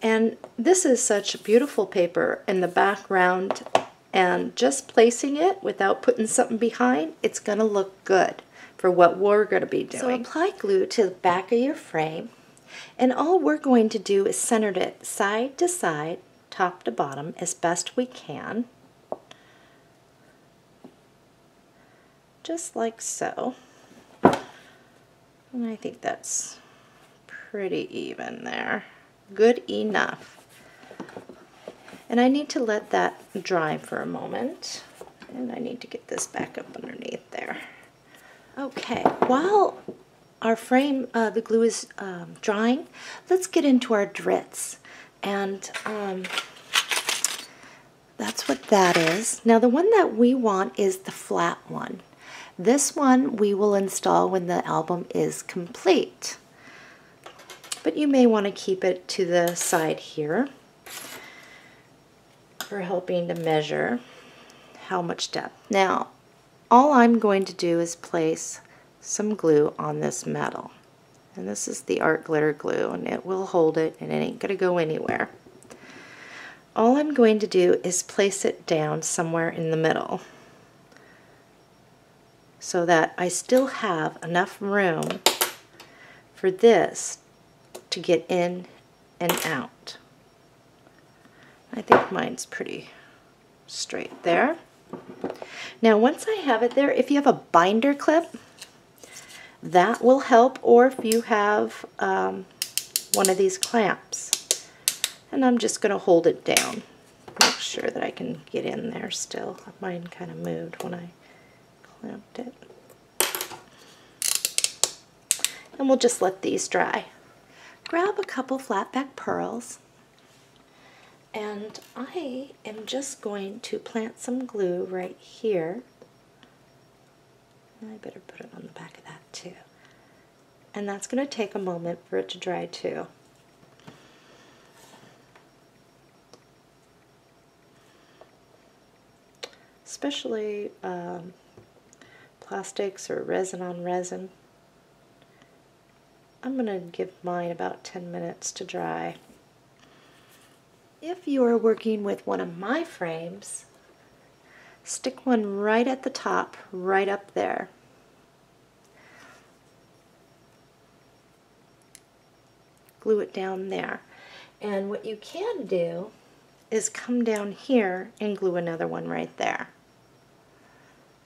And this is such beautiful paper in the background and just placing it without putting something behind, it's going to look good for what we're going to be doing. So apply glue to the back of your frame and all we're going to do is center it side to side, top to bottom as best we can. Just like so. And I think that's pretty even there. Good enough. And I need to let that dry for a moment. And I need to get this back up underneath there. Okay, while our frame, uh, the glue is um, drying, let's get into our Dritz. And um, that's what that is. Now the one that we want is the flat one. This one we will install when the album is complete. But you may want to keep it to the side here for helping to measure how much depth. Now, all I'm going to do is place some glue on this metal. And this is the art glitter glue and it will hold it and it ain't going to go anywhere. All I'm going to do is place it down somewhere in the middle so that I still have enough room for this to get in and out. I think mine's pretty straight there. Now once I have it there, if you have a binder clip, that will help, or if you have um, one of these clamps. And I'm just going to hold it down. Make sure that I can get in there still. Mine kind of moved when I clamped it. And we'll just let these dry. Grab a couple flatback pearls and I am just going to plant some glue right here. I better put it on the back of that too. And that's going to take a moment for it to dry too. Especially um, plastics or resin on resin. I'm going to give mine about 10 minutes to dry. If you are working with one of my frames, stick one right at the top, right up there. Glue it down there. And what you can do is come down here and glue another one right there.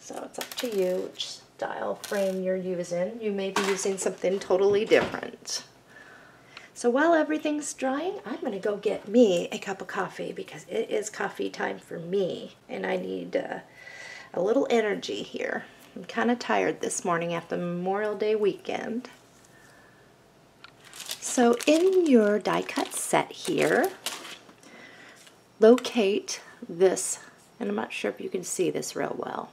So it's up to you which style frame you're using. You may be using something totally different. So while everything's drying, I'm gonna go get me a cup of coffee because it is coffee time for me and I need uh, a little energy here. I'm kind of tired this morning after Memorial Day weekend. So in your die cut set here, locate this, and I'm not sure if you can see this real well,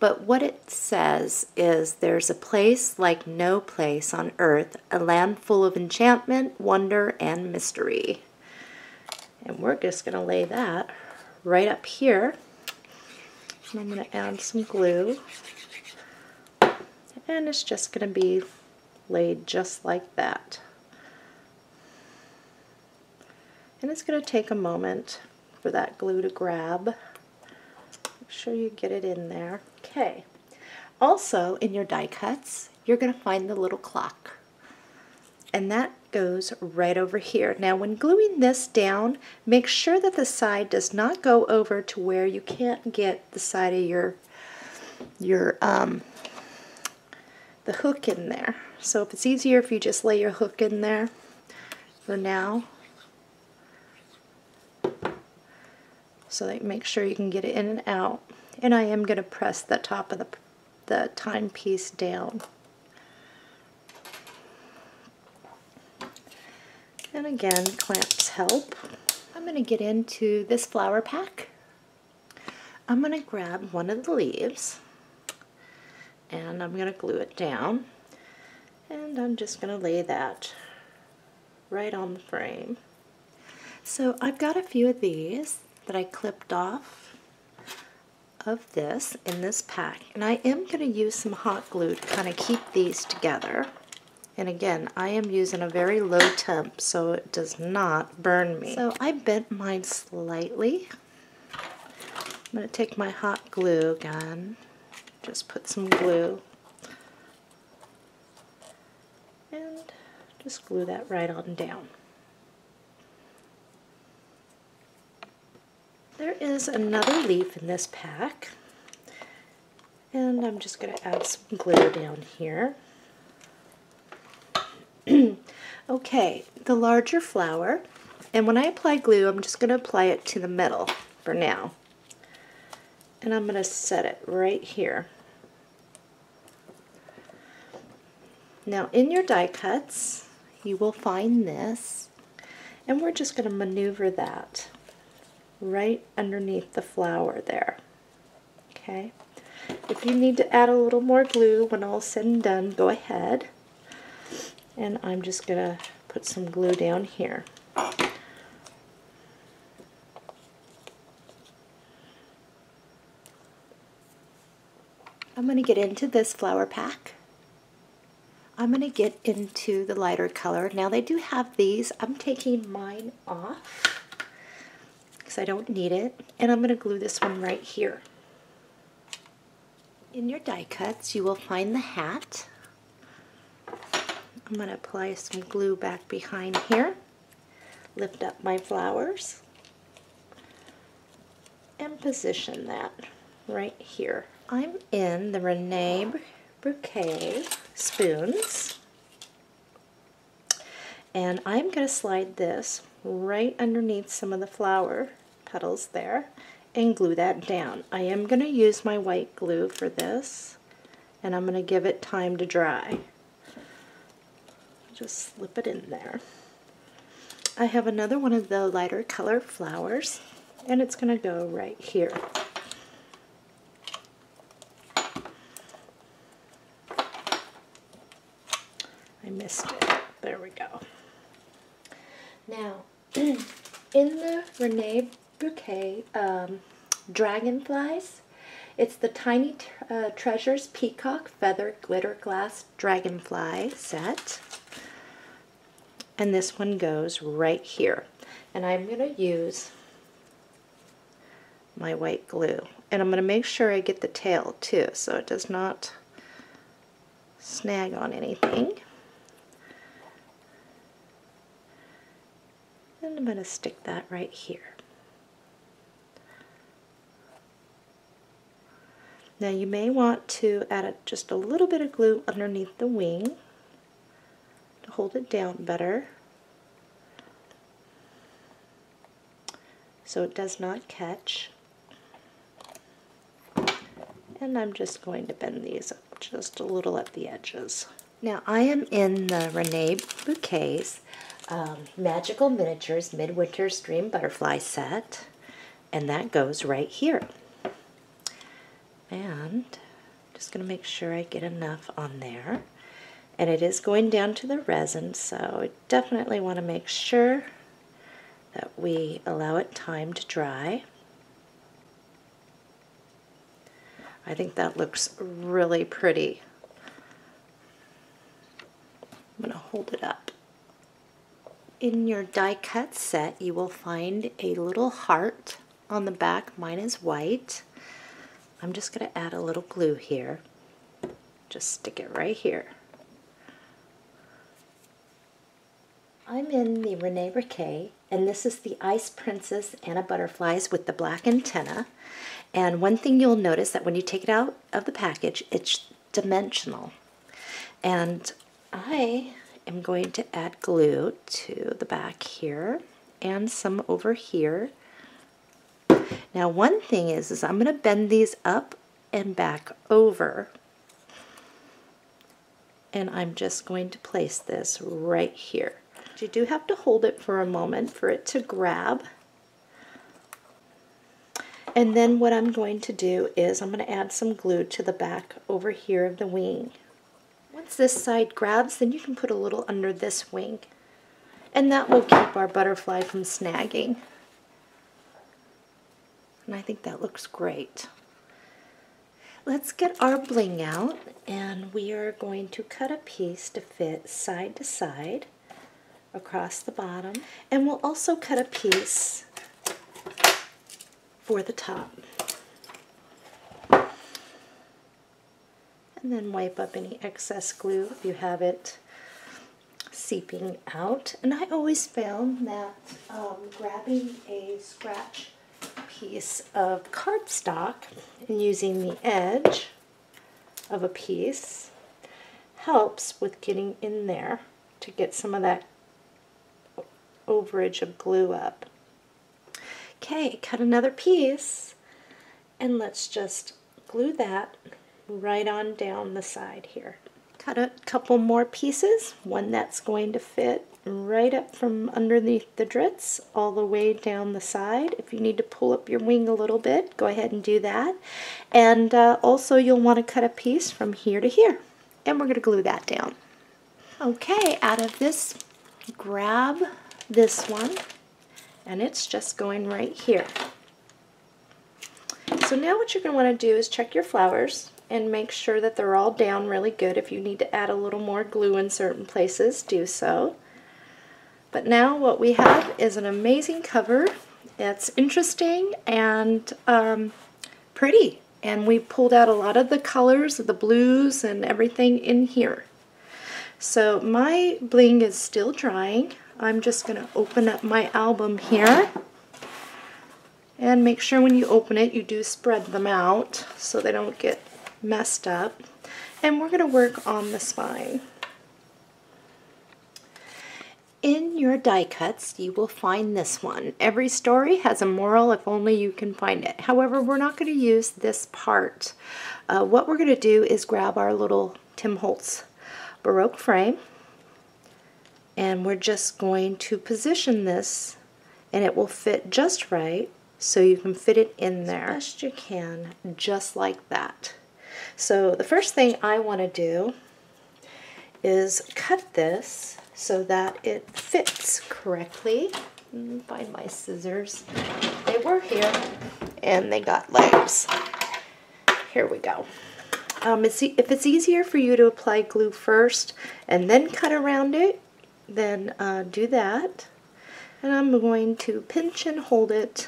but what it says is there's a place like no place on earth, a land full of enchantment, wonder, and mystery. And we're just going to lay that right up here. And I'm going to add some glue. And it's just going to be laid just like that. And it's going to take a moment for that glue to grab. Make sure you get it in there. Okay. Also, in your die cuts, you're going to find the little clock. And that goes right over here. Now, when gluing this down, make sure that the side does not go over to where you can't get the side of your, your um, the hook in there. So if it's easier if you just lay your hook in there for now, so that make sure you can get it in and out. And I am going to press the top of the, the timepiece down. And again, clamps help. I'm going to get into this flower pack. I'm going to grab one of the leaves and I'm going to glue it down. And I'm just going to lay that right on the frame. So I've got a few of these that I clipped off of this in this pack. And I am going to use some hot glue to kind of keep these together. And again, I am using a very low temp so it does not burn me. So I bent mine slightly. I'm going to take my hot glue gun, just put some glue, and just glue that right on down. There is another leaf in this pack, and I'm just going to add some glue down here. <clears throat> okay, the larger flower, and when I apply glue, I'm just going to apply it to the middle for now. And I'm going to set it right here. Now in your die cuts, you will find this, and we're just going to maneuver that right underneath the flower there. Okay. If you need to add a little more glue when all said and done, go ahead. And I'm just going to put some glue down here. I'm going to get into this flower pack. I'm going to get into the lighter color. Now they do have these. I'm taking mine off because I don't need it. And I'm going to glue this one right here. In your die cuts, you will find the hat. I'm going to apply some glue back behind here. Lift up my flowers. And position that right here. I'm in the Rene Bouquet spoons. And I'm going to slide this right underneath some of the flower petals there and glue that down. I am going to use my white glue for this and I'm going to give it time to dry. Just slip it in there. I have another one of the lighter color flowers and it's going to go right here. I missed it. Now, <clears throat> in the Rene Bouquet um, Dragonflies, it's the Tiny uh, Treasures Peacock Feather Glitter Glass Dragonfly set. And this one goes right here. And I'm going to use my white glue. And I'm going to make sure I get the tail too so it does not snag on anything. And I'm going to stick that right here. Now you may want to add a, just a little bit of glue underneath the wing to hold it down better so it does not catch. And I'm just going to bend these up just a little at the edges. Now I am in the Rene Bouquets um, Magical Miniatures Midwinter Stream Butterfly set and that goes right here. And just going to make sure I get enough on there. And it is going down to the resin, so I definitely want to make sure that we allow it time to dry. I think that looks really pretty. I'm going to hold it up. In your die cut set, you will find a little heart on the back. Mine is white. I'm just going to add a little glue here. Just stick it right here. I'm in the Rene Bouquet, and this is the Ice Princess Anna Butterflies with the black antenna. And one thing you'll notice that when you take it out of the package, it's dimensional. And I am going to add glue to the back here and some over here. Now one thing is, is I'm going to bend these up and back over. And I'm just going to place this right here. You do have to hold it for a moment for it to grab. And then what I'm going to do is I'm going to add some glue to the back over here of the wing. Once this side grabs, then you can put a little under this wing. And that will keep our butterfly from snagging. And I think that looks great. Let's get our bling out and we are going to cut a piece to fit side to side across the bottom. And we'll also cut a piece for the top. And then wipe up any excess glue if you have it seeping out. And I always found that um, grabbing a scratch piece of cardstock and using the edge of a piece helps with getting in there to get some of that overage of glue up. Okay, cut another piece and let's just glue that right on down the side here. Cut a couple more pieces, one that's going to fit right up from underneath the Dritz all the way down the side. If you need to pull up your wing a little bit, go ahead and do that. And uh, also you'll want to cut a piece from here to here. And we're going to glue that down. Okay, out of this, grab this one, and it's just going right here. So now what you're going to want to do is check your flowers and make sure that they're all down really good. If you need to add a little more glue in certain places, do so. But now what we have is an amazing cover. It's interesting and um, pretty. And we pulled out a lot of the colors, the blues and everything in here. So my bling is still drying. I'm just going to open up my album here. And make sure when you open it, you do spread them out so they don't get messed up. And we're going to work on the spine. In your die cuts, you will find this one. Every story has a moral if only you can find it. However, we're not going to use this part. Uh, what we're going to do is grab our little Tim Holtz Baroque frame and we're just going to position this and it will fit just right so you can fit it in there as best you can, just like that. So the first thing I want to do is cut this so that it fits correctly. Find my scissors. They were here and they got legs. Here we go. Um, it's, if it's easier for you to apply glue first and then cut around it, then uh, do that. And I'm going to pinch and hold it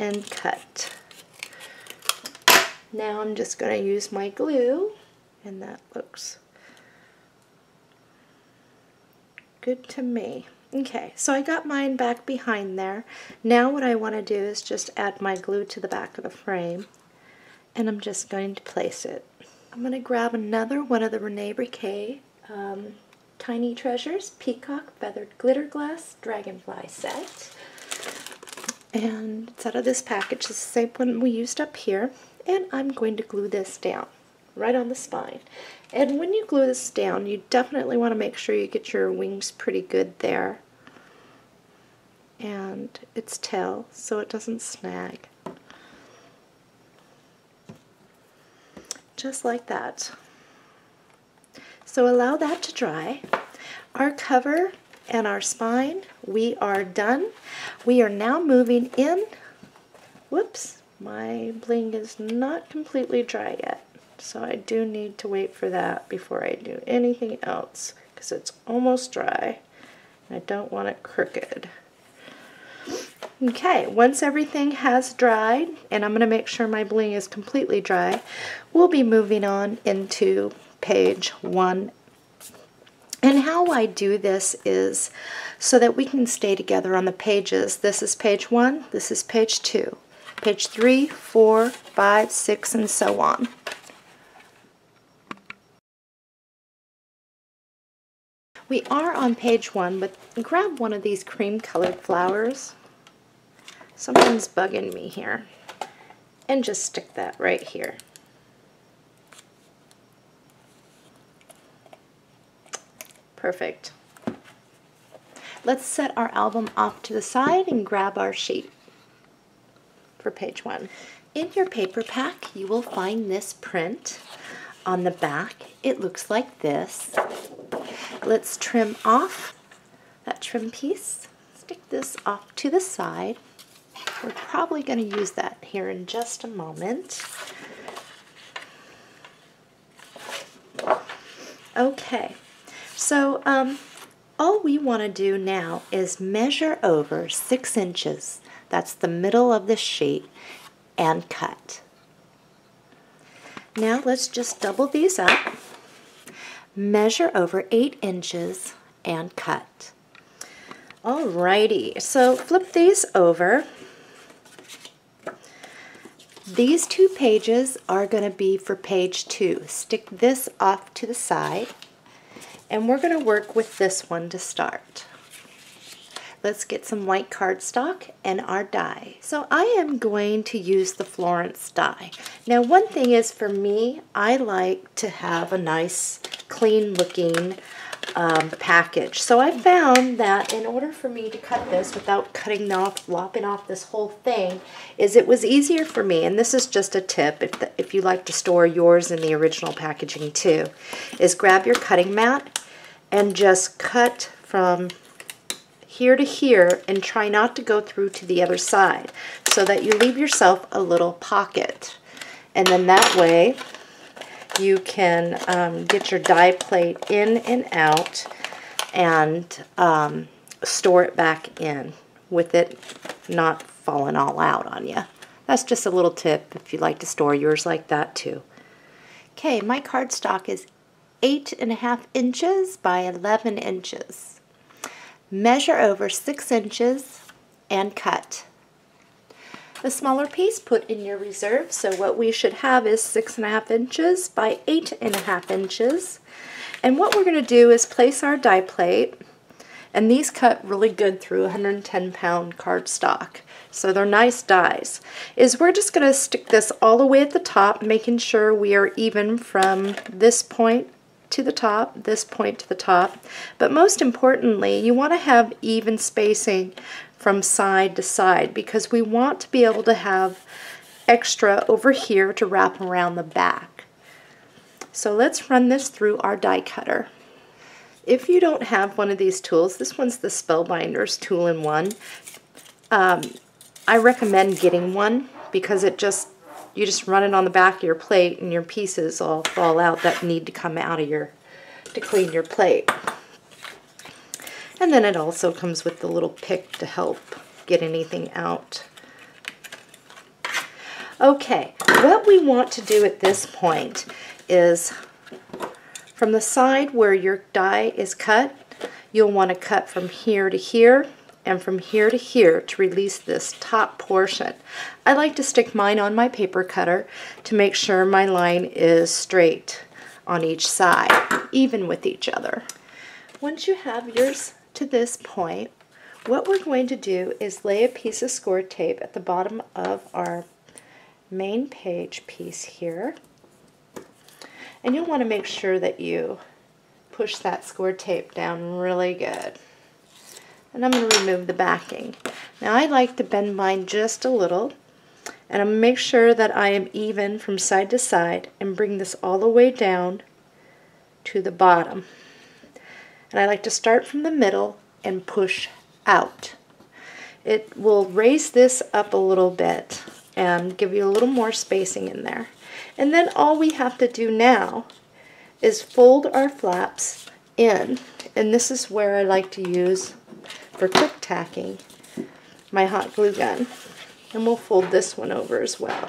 and cut. Now I'm just going to use my glue and that looks good to me. Okay, so I got mine back behind there. Now what I want to do is just add my glue to the back of the frame and I'm just going to place it. I'm going to grab another one of the Rene Bouquet um, Tiny Treasures Peacock Feathered Glitter Glass Dragonfly set. And it's out of this package. It's the same one we used up here. And I'm going to glue this down right on the spine. And when you glue this down, you definitely want to make sure you get your wings pretty good there. And its tail so it doesn't snag. Just like that. So allow that to dry. Our cover and our spine, we are done. We are now moving in. Whoops, my bling is not completely dry yet. So I do need to wait for that before I do anything else because it's almost dry. and I don't want it crooked. Okay, once everything has dried, and I'm going to make sure my bling is completely dry, we'll be moving on into page one. And how I do this is so that we can stay together on the pages. This is page one, this is page two, page three, four, five, six, and so on. We are on page one, but grab one of these cream colored flowers. Something's bugging me here. And just stick that right here. Perfect. Let's set our album off to the side and grab our sheet for page one. In your paper pack, you will find this print on the back. It looks like this. Let's trim off that trim piece. Stick this off to the side. We're probably going to use that here in just a moment. Okay, so um, all we want to do now is measure over six inches. That's the middle of the sheet and cut. Now let's just double these up, measure over 8 inches, and cut. Alrighty, so flip these over. These two pages are going to be for page 2. Stick this off to the side, and we're going to work with this one to start. Let's get some white cardstock and our die. So I am going to use the Florence die. Now one thing is for me, I like to have a nice clean looking um, package. So I found that in order for me to cut this without cutting off, lopping off this whole thing, is it was easier for me, and this is just a tip if, the, if you like to store yours in the original packaging too, is grab your cutting mat and just cut from here to here and try not to go through to the other side so that you leave yourself a little pocket. And then that way you can um, get your die plate in and out and um, store it back in with it not falling all out on you. That's just a little tip if you like to store yours like that too. Okay, my cardstock is eight and a half inches by 11 inches. Measure over 6 inches and cut. The smaller piece put in your reserve, so what we should have is 6.5 inches by 8.5 inches. And what we're going to do is place our die plate, and these cut really good through 110 pound cardstock. So they're nice dies. Is we're just going to stick this all the way at the top, making sure we are even from this point to the top, this point to the top. But most importantly, you want to have even spacing from side to side because we want to be able to have extra over here to wrap around the back. So let's run this through our die cutter. If you don't have one of these tools, this one's the Spellbinders Tool-in-One. Um, I recommend getting one because it just you just run it on the back of your plate and your pieces all fall out that need to come out of your, to clean your plate. And then it also comes with the little pick to help get anything out. Okay, what we want to do at this point is from the side where your die is cut, you'll want to cut from here to here and from here to here to release this top portion. I like to stick mine on my paper cutter to make sure my line is straight on each side, even with each other. Once you have yours to this point, what we're going to do is lay a piece of score tape at the bottom of our main page piece here. And you'll want to make sure that you push that score tape down really good. And I'm going to remove the backing. Now I like to bend mine just a little and I'm going to make sure that I am even from side to side and bring this all the way down to the bottom. And I like to start from the middle and push out. It will raise this up a little bit and give you a little more spacing in there. And then all we have to do now is fold our flaps in. And this is where I like to use for quick tacking my hot glue gun. And we'll fold this one over as well.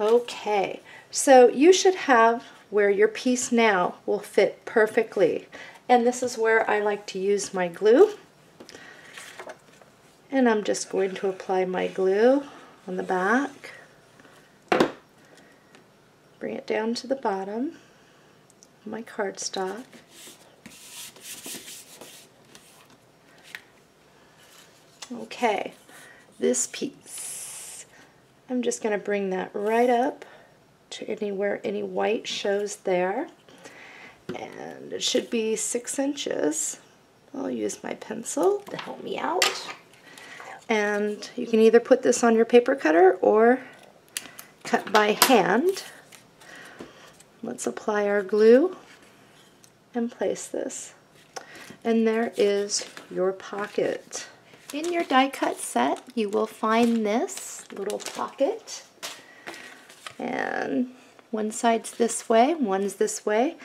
Okay, so you should have where your piece now will fit perfectly. And this is where I like to use my glue. And I'm just going to apply my glue on the back. Bring it down to the bottom of my cardstock. Okay, this piece. I'm just going to bring that right up to anywhere any white shows there. And it should be six inches. I'll use my pencil to help me out. And you can either put this on your paper cutter or cut by hand. Let's apply our glue and place this. And there is your pocket. In your die cut set, you will find this little pocket. And one side's this way, one's this way.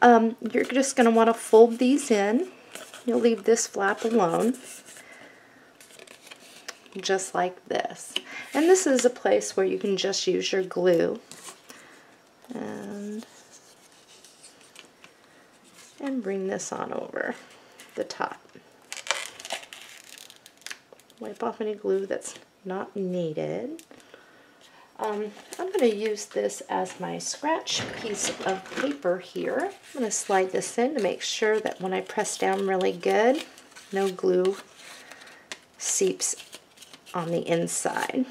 Um, you're just going to want to fold these in. You'll leave this flap alone, just like this. And this is a place where you can just use your glue. And, and bring this on over the top. Wipe off any glue that's not needed. Um, I'm going to use this as my scratch piece of paper here. I'm going to slide this in to make sure that when I press down really good, no glue seeps on the inside.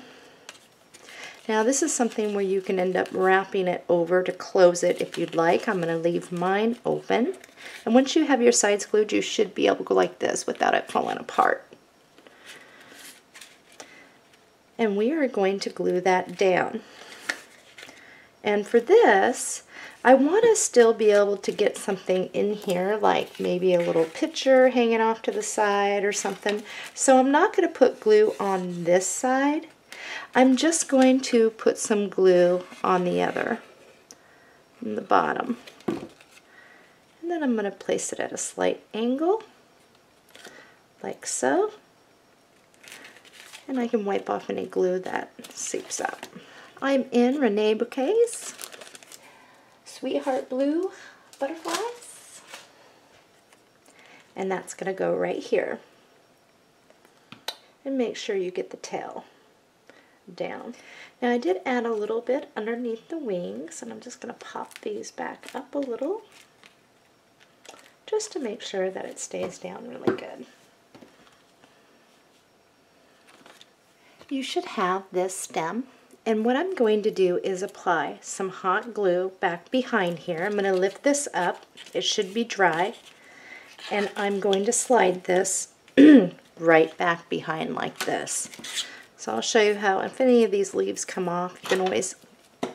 Now this is something where you can end up wrapping it over to close it if you'd like. I'm going to leave mine open. And once you have your sides glued, you should be able to go like this without it falling apart. And we are going to glue that down. And for this, I want to still be able to get something in here, like maybe a little picture hanging off to the side or something. So I'm not going to put glue on this side. I'm just going to put some glue on the other, on the bottom. And then I'm going to place it at a slight angle, like so. And I can wipe off any glue that seeps up. I'm in Rene Bouquets, Sweetheart Blue Butterflies. And that's going to go right here. And make sure you get the tail down. Now I did add a little bit underneath the wings and I'm just going to pop these back up a little just to make sure that it stays down really good. You should have this stem and what I'm going to do is apply some hot glue back behind here. I'm going to lift this up. It should be dry. And I'm going to slide this <clears throat> right back behind like this. So I'll show you how, if any of these leaves come off, you can always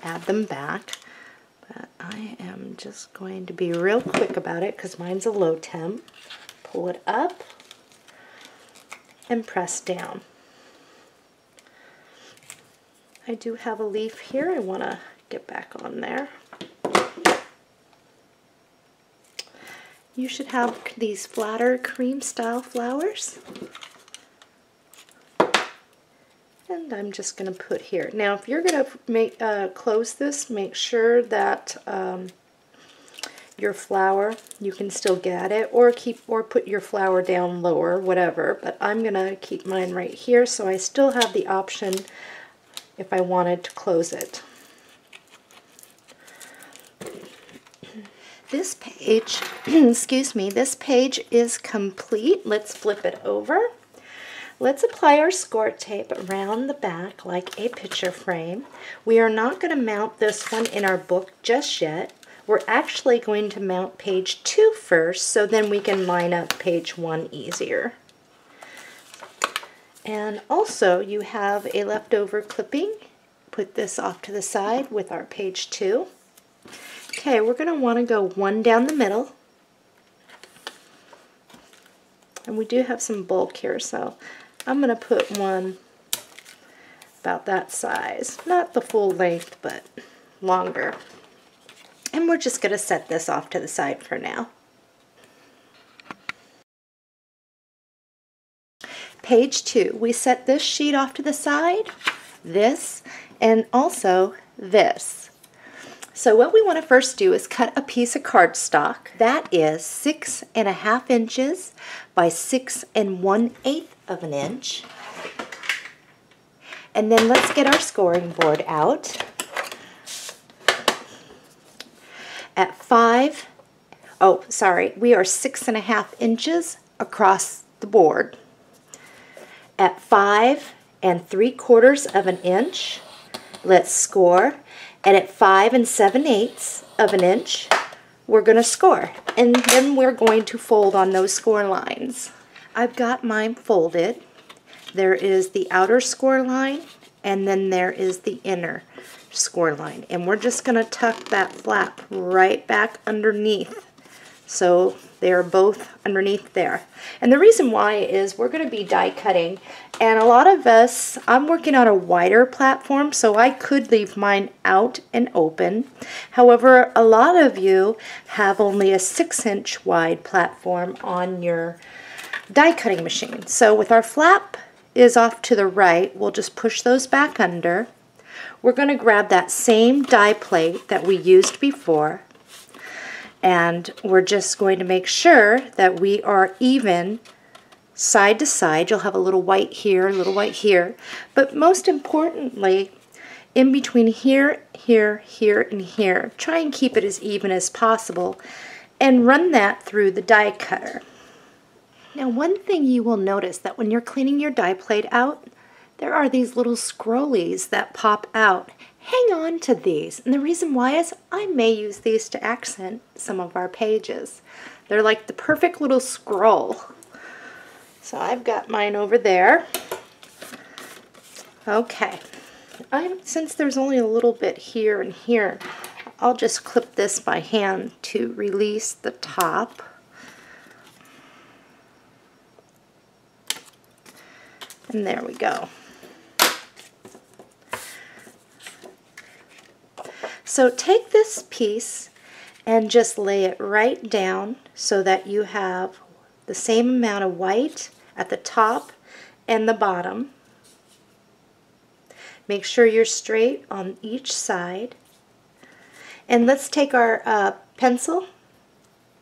add them back. But I am just going to be real quick about it because mine's a low temp. Pull it up and press down. I do have a leaf here I want to get back on there. You should have these flatter cream style flowers And I'm just going to put here. Now, if you're going to make uh, close this, make sure that um, your flower, you can still get it, or keep or put your flower down lower, whatever. But I'm going to keep mine right here, so I still have the option if I wanted to close it. This page, <clears throat> excuse me, this page is complete. Let's flip it over. Let's apply our score tape around the back like a picture frame. We are not going to mount this one in our book just yet. We're actually going to mount page two first so then we can line up page one easier. And also you have a leftover clipping. Put this off to the side with our page two. Okay, we're going to want to go one down the middle. And we do have some bulk here, so I'm going to put one about that size. Not the full length, but longer. And we're just going to set this off to the side for now. Page 2, we set this sheet off to the side, this, and also this. So what we want to first do is cut a piece of cardstock that is six and a half inches by six and one eighth of an inch. And then let's get our scoring board out. At five, oh, sorry, we are six and a half inches across the board. At five and three quarters of an inch, let's score and at 5 and 7 eighths of an inch, we're going to score. And then we're going to fold on those score lines. I've got mine folded. There is the outer score line, and then there is the inner score line. And we're just going to tuck that flap right back underneath. So they're both underneath there. And the reason why is we're going to be die cutting and a lot of us, I'm working on a wider platform so I could leave mine out and open. However, a lot of you have only a 6 inch wide platform on your die cutting machine. So with our flap is off to the right, we'll just push those back under. We're going to grab that same die plate that we used before and we're just going to make sure that we are even side to side. You'll have a little white here, a little white here. But most importantly, in between here, here, here, and here, try and keep it as even as possible and run that through the die cutter. Now one thing you will notice that when you're cleaning your die plate out, there are these little scrollies that pop out hang on to these. And the reason why is I may use these to accent some of our pages. They're like the perfect little scroll. So I've got mine over there. Okay. I'm, since there's only a little bit here and here, I'll just clip this by hand to release the top. And there we go. So take this piece and just lay it right down so that you have the same amount of white at the top and the bottom. Make sure you're straight on each side. And let's take our uh, pencil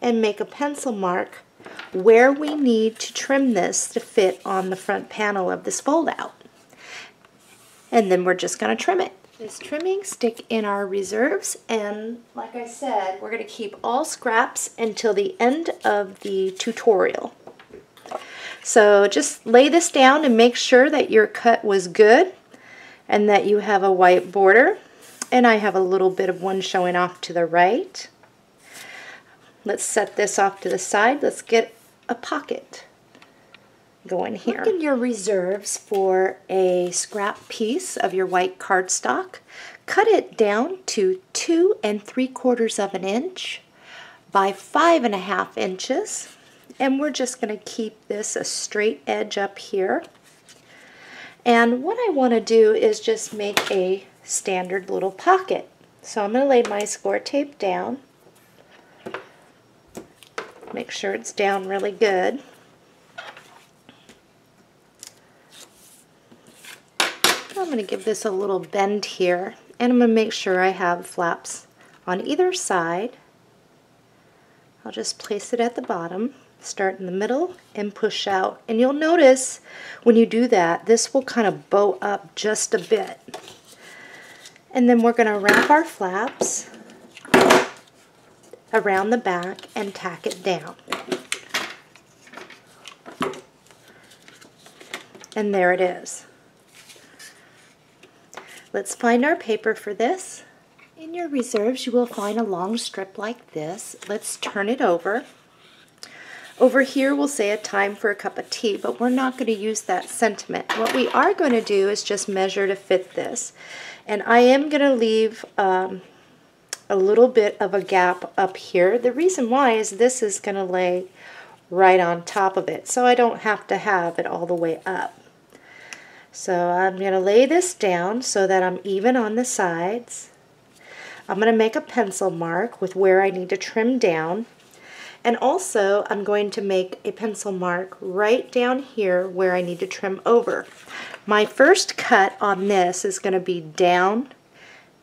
and make a pencil mark where we need to trim this to fit on the front panel of this fold out. And then we're just going to trim it this trimming stick in our reserves and like I said we're going to keep all scraps until the end of the tutorial. So just lay this down and make sure that your cut was good and that you have a white border and I have a little bit of one showing off to the right. Let's set this off to the side. Let's get a pocket going here. Look in your reserves for a scrap piece of your white cardstock. Cut it down to two and three quarters of an inch by five and a half inches. And we're just going to keep this a straight edge up here. And what I want to do is just make a standard little pocket. So I'm going to lay my score tape down. Make sure it's down really good. I'm going to give this a little bend here and I'm going to make sure I have flaps on either side. I'll just place it at the bottom, start in the middle and push out. And you'll notice when you do that, this will kind of bow up just a bit. And then we're going to wrap our flaps around the back and tack it down. And there it is. Let's find our paper for this. In your reserves, you will find a long strip like this. Let's turn it over. Over here, we'll say a time for a cup of tea, but we're not going to use that sentiment. What we are going to do is just measure to fit this. And I am going to leave um, a little bit of a gap up here. The reason why is this is going to lay right on top of it, so I don't have to have it all the way up. So I'm going to lay this down so that I'm even on the sides. I'm going to make a pencil mark with where I need to trim down. And also I'm going to make a pencil mark right down here where I need to trim over. My first cut on this is going to be down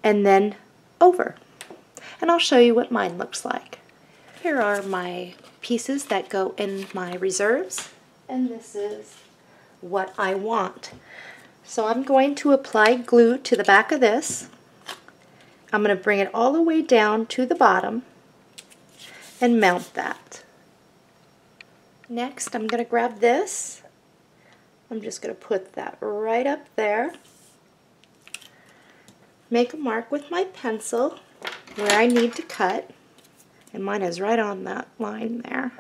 and then over. And I'll show you what mine looks like. Here are my pieces that go in my reserves. And this is what I want. So I'm going to apply glue to the back of this. I'm going to bring it all the way down to the bottom and mount that. Next I'm going to grab this. I'm just going to put that right up there. Make a mark with my pencil where I need to cut. And mine is right on that line there.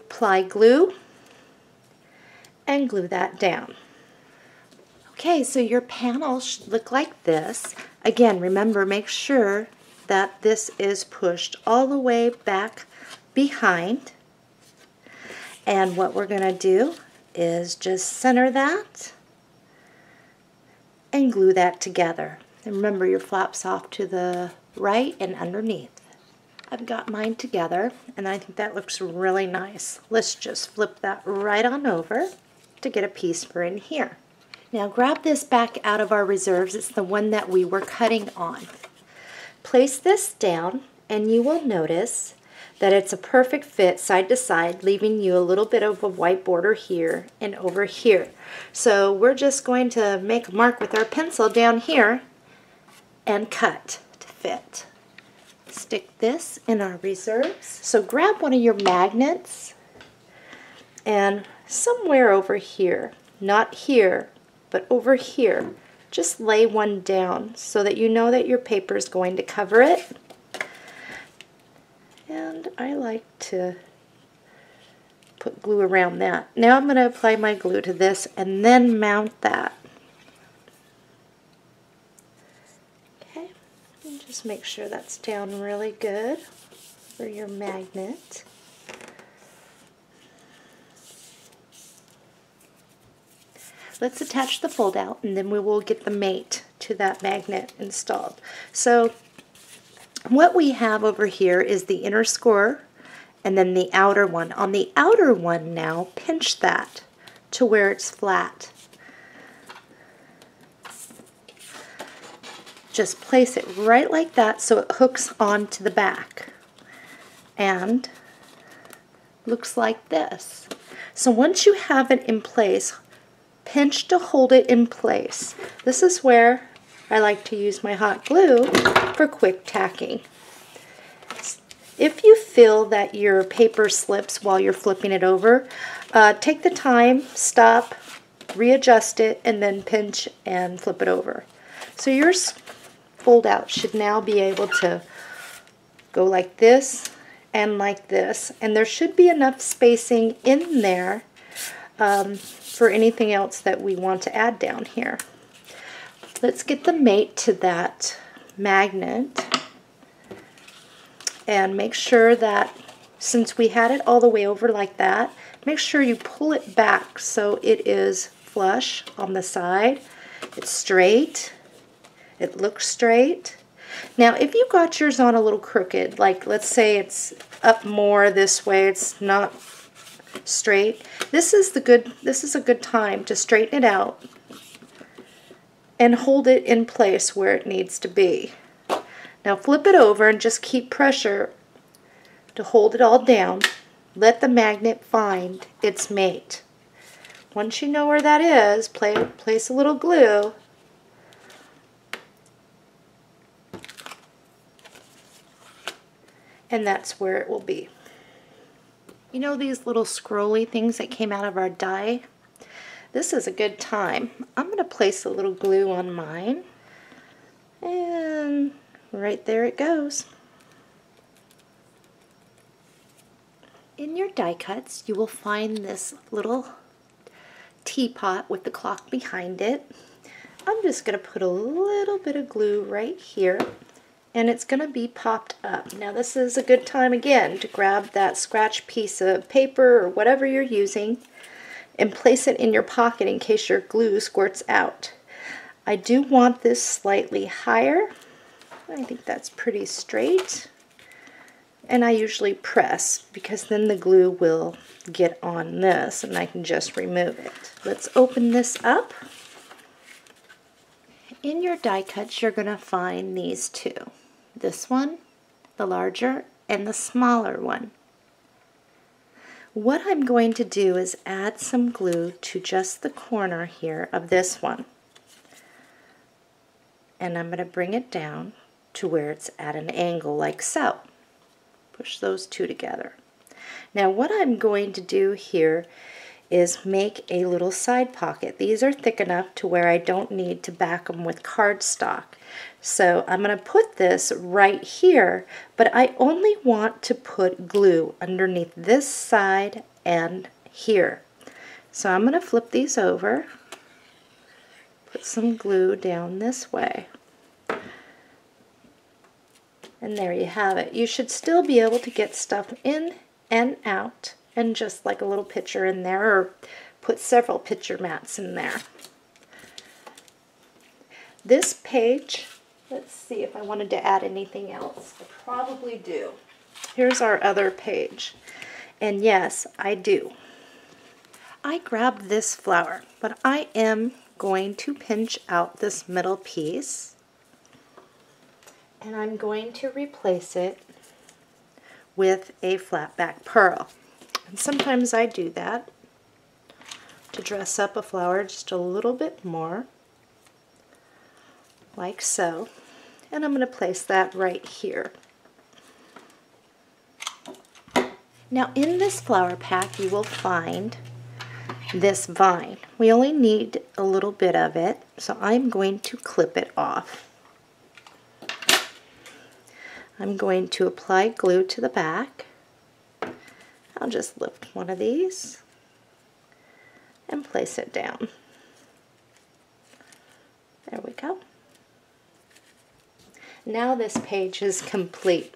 Apply glue and glue that down. Okay, so your panel should look like this. Again, remember, make sure that this is pushed all the way back behind. And what we're going to do is just center that and glue that together. And remember your flaps off to the right and underneath. I've got mine together and I think that looks really nice. Let's just flip that right on over to get a piece for in here. Now grab this back out of our reserves. It's the one that we were cutting on. Place this down and you will notice that it's a perfect fit side to side, leaving you a little bit of a white border here and over here. So we're just going to make a mark with our pencil down here and cut to fit. Stick this in our reserves. So grab one of your magnets and somewhere over here, not here, but over here, just lay one down so that you know that your paper is going to cover it. And I like to put glue around that. Now I'm going to apply my glue to this and then mount that. Okay, and just make sure that's down really good for your magnet. let's attach the fold out and then we will get the mate to that magnet installed. So what we have over here is the inner score and then the outer one. On the outer one now, pinch that to where it's flat. Just place it right like that so it hooks onto the back. And looks like this. So once you have it in place, pinch to hold it in place. This is where I like to use my hot glue for quick tacking. If you feel that your paper slips while you're flipping it over, uh, take the time, stop, readjust it, and then pinch and flip it over. So yours fold out should now be able to go like this and like this. And there should be enough spacing in there um, for anything else that we want to add down here. Let's get the mate to that magnet and make sure that since we had it all the way over like that, make sure you pull it back so it is flush on the side. It's straight. It looks straight. Now, if you got yours on a little crooked, like let's say it's up more this way, it's not straight. This is the good this is a good time to straighten it out and hold it in place where it needs to be. Now flip it over and just keep pressure to hold it all down. Let the magnet find its mate. Once you know where that is, play, place a little glue and that's where it will be. You know these little scrolly things that came out of our die? This is a good time. I'm going to place a little glue on mine. And right there it goes. In your die cuts, you will find this little teapot with the clock behind it. I'm just going to put a little bit of glue right here and it's going to be popped up. Now this is a good time again to grab that scratch piece of paper or whatever you're using and place it in your pocket in case your glue squirts out. I do want this slightly higher. I think that's pretty straight. And I usually press because then the glue will get on this and I can just remove it. Let's open this up. In your die cuts, you're going to find these two this one, the larger, and the smaller one. What I'm going to do is add some glue to just the corner here of this one. And I'm going to bring it down to where it's at an angle like so. Push those two together. Now what I'm going to do here is make a little side pocket. These are thick enough to where I don't need to back them with cardstock. So I'm going to put this right here, but I only want to put glue underneath this side and here. So I'm going to flip these over, put some glue down this way. And there you have it. You should still be able to get stuff in and out and just like a little picture in there or put several picture mats in there. This page, let's see if I wanted to add anything else. I probably do. Here's our other page. And yes, I do. I grabbed this flower, but I am going to pinch out this middle piece and I'm going to replace it with a flat back pearl. And sometimes I do that to dress up a flower just a little bit more, like so. And I'm going to place that right here. Now in this flower pack you will find this vine. We only need a little bit of it, so I'm going to clip it off. I'm going to apply glue to the back I'll just lift one of these and place it down. There we go. Now this page is complete.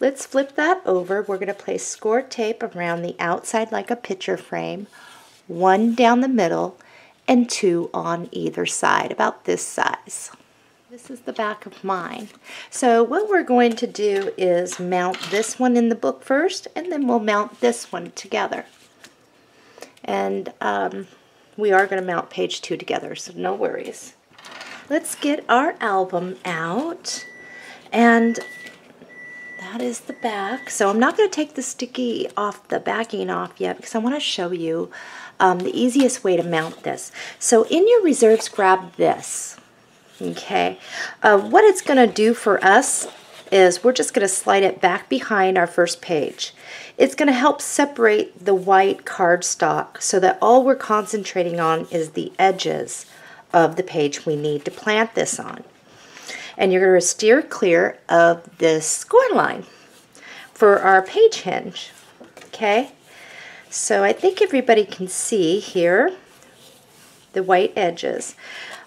Let's flip that over. We're going to place score tape around the outside like a picture frame, one down the middle, and two on either side, about this size. This is the back of mine. So what we're going to do is mount this one in the book first, and then we'll mount this one together. And um, we are going to mount page two together, so no worries. Let's get our album out. And that is the back. So I'm not going to take the sticky off, the backing off yet, because I want to show you um, the easiest way to mount this. So in your reserves, grab this. Okay, uh, what it's going to do for us is we're just going to slide it back behind our first page. It's going to help separate the white cardstock so that all we're concentrating on is the edges of the page we need to plant this on. And you're going to steer clear of this score line for our page hinge. Okay, so I think everybody can see here the white edges.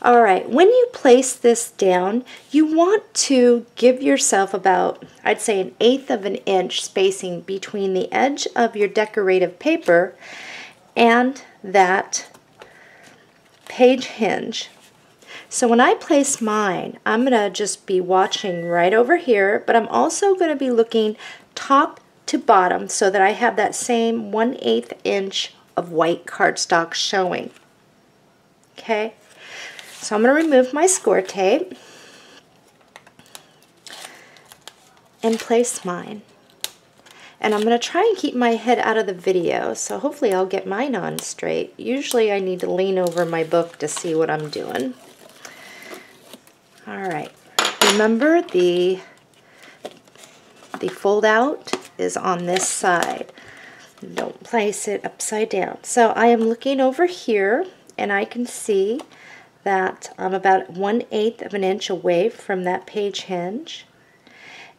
All right, when you place this down, you want to give yourself about, I'd say an eighth of an inch spacing between the edge of your decorative paper and that page hinge. So when I place mine, I'm going to just be watching right over here, but I'm also going to be looking top to bottom so that I have that same 1 8 inch of white cardstock showing. Okay, so I'm going to remove my score tape and place mine. And I'm going to try and keep my head out of the video, so hopefully I'll get mine on straight. Usually I need to lean over my book to see what I'm doing. Alright, remember the, the fold out is on this side. Don't place it upside down. So I am looking over here and I can see that I'm about 1 8th of an inch away from that page hinge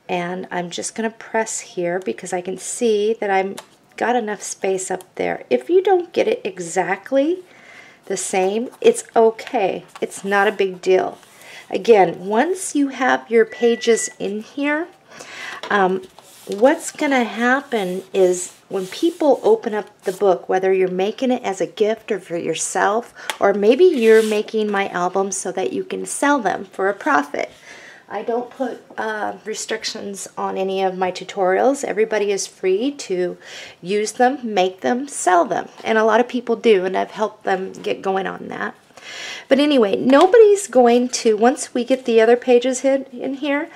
and I'm just going to press here because I can see that I'm got enough space up there. If you don't get it exactly the same, it's okay. It's not a big deal. Again, once you have your pages in here, um, what's going to happen is when people open up the book, whether you're making it as a gift or for yourself, or maybe you're making my albums so that you can sell them for a profit. I don't put uh, restrictions on any of my tutorials. Everybody is free to use them, make them, sell them. And a lot of people do, and I've helped them get going on that. But anyway, nobody's going to, once we get the other pages in, in here,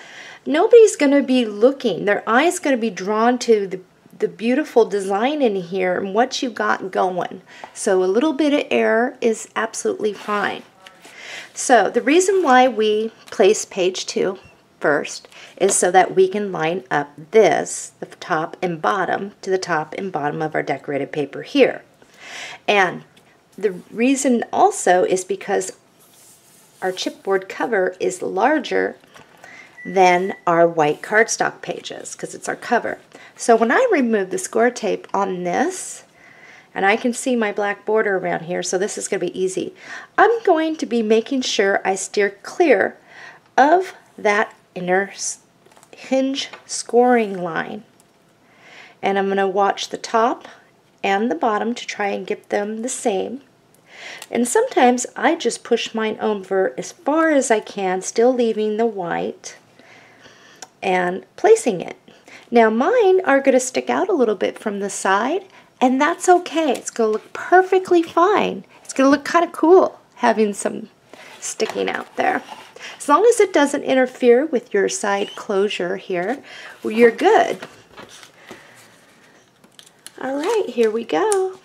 nobody's going to be looking. Their eye's going to be drawn to the, the beautiful design in here and what you got going. So a little bit of error is absolutely fine. So the reason why we place page two first is so that we can line up this, the top and bottom, to the top and bottom of our decorated paper here. And the reason also is because our chipboard cover is larger than our white cardstock pages because it's our cover. So when I remove the score tape on this, and I can see my black border around here, so this is going to be easy. I'm going to be making sure I steer clear of that inner hinge scoring line. And I'm going to watch the top and the bottom to try and get them the same. And sometimes I just push mine over as far as I can, still leaving the white and placing it. Now mine are going to stick out a little bit from the side and that's okay. It's going to look perfectly fine. It's going to look kind of cool having some sticking out there. As long as it doesn't interfere with your side closure here, you're good. All right, here we go.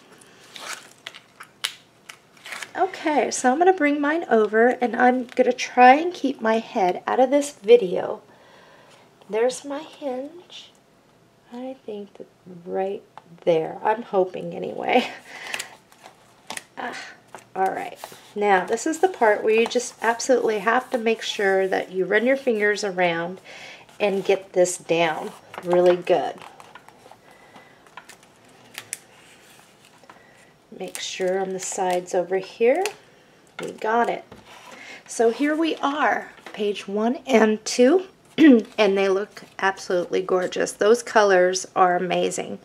Okay, so I'm going to bring mine over and I'm going to try and keep my head out of this video. There's my hinge. I think that right there. I'm hoping anyway. <laughs> Ah, all right. Now, this is the part where you just absolutely have to make sure that you run your fingers around and get this down really good. Make sure on the sides over here, we got it. So here we are, page one and two, <clears throat> and they look absolutely gorgeous. Those colors are amazing.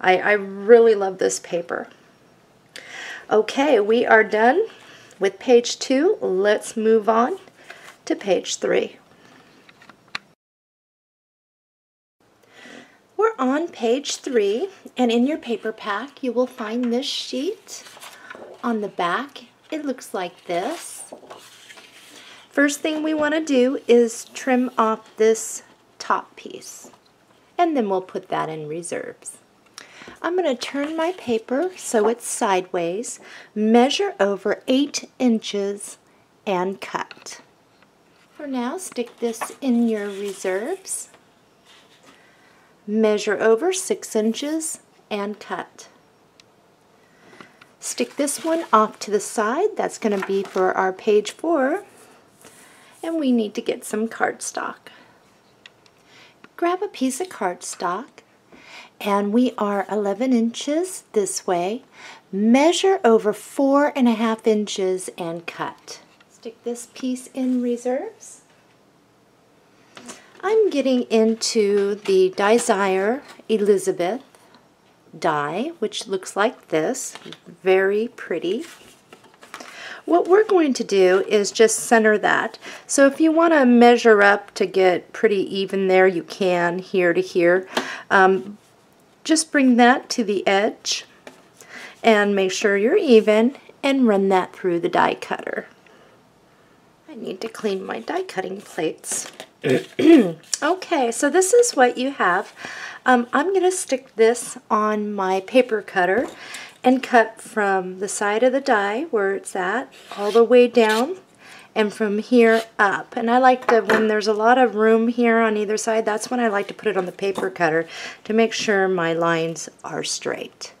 I, I really love this paper. Okay, we are done with page two. Let's move on to page three. We're on page three, and in your paper pack, you will find this sheet. On the back, it looks like this. First thing we want to do is trim off this top piece, and then we'll put that in reserves. I'm going to turn my paper so it's sideways, measure over 8 inches, and cut. For now, stick this in your reserves, measure over 6 inches, and cut. Stick this one off to the side. That's going to be for our page 4. And we need to get some cardstock. Grab a piece of cardstock and we are 11 inches this way. Measure over four and a half inches and cut. Stick this piece in reserves. I'm getting into the Die'sire Elizabeth die, which looks like this. Very pretty. What we're going to do is just center that. So if you want to measure up to get pretty even there, you can here to here. Um, just bring that to the edge and make sure you're even and run that through the die cutter. I need to clean my die cutting plates. <clears throat> okay, so this is what you have. Um, I'm going to stick this on my paper cutter and cut from the side of the die where it's at all the way down and from here up. And I like to, when there's a lot of room here on either side, that's when I like to put it on the paper cutter to make sure my lines are straight.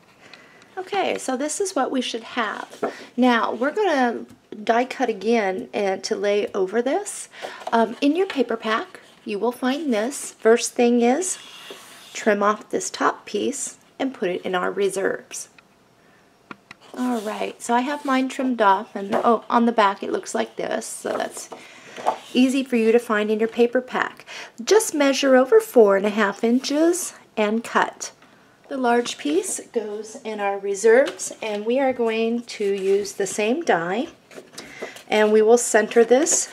Okay, so this is what we should have. Now, we're going to die cut again and to lay over this. Um, in your paper pack, you will find this. First thing is, trim off this top piece and put it in our reserves. All right, so I have mine trimmed off, and oh, on the back it looks like this, so that's easy for you to find in your paper pack. Just measure over four and a half inches and cut. The large piece goes in our reserves, and we are going to use the same die, and we will center this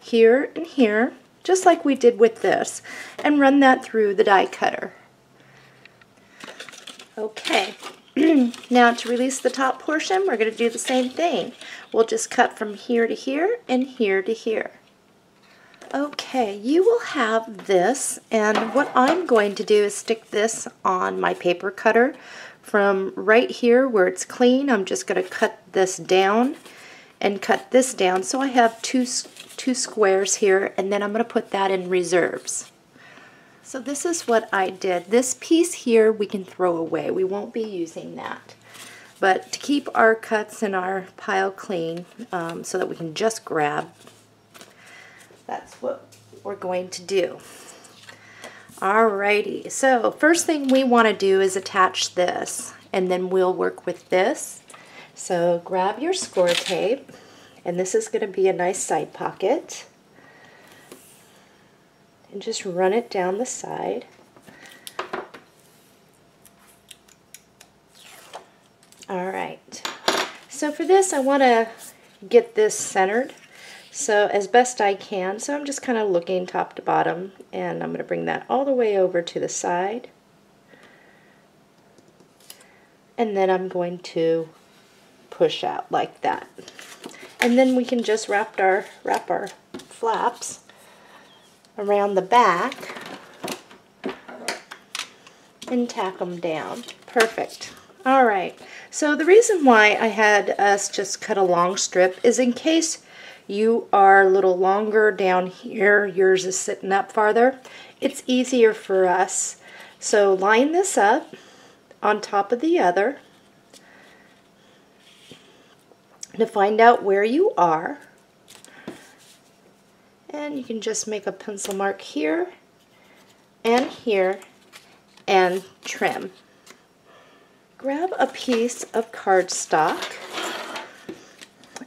here and here, just like we did with this, and run that through the die cutter. Okay, <clears throat> now to release the top portion, we're going to do the same thing. We'll just cut from here to here and here to here. Okay, you will have this, and what I'm going to do is stick this on my paper cutter. From right here where it's clean, I'm just going to cut this down and cut this down. So I have two, two squares here, and then I'm going to put that in reserves. So this is what I did. This piece here we can throw away. We won't be using that. But to keep our cuts and our pile clean um, so that we can just grab, that's what we're going to do. Alrighty, so first thing we want to do is attach this and then we'll work with this. So grab your score tape and this is going to be a nice side pocket and just run it down the side. All right, so for this I want to get this centered so as best I can. So I'm just kind of looking top to bottom and I'm going to bring that all the way over to the side. And then I'm going to push out like that. And then we can just wrap our, wrap our flaps around the back and tack them down. Perfect. All right, so the reason why I had us just cut a long strip is in case you are a little longer down here, yours is sitting up farther, it's easier for us. So line this up on top of the other to find out where you are and you can just make a pencil mark here and here and trim. Grab a piece of cardstock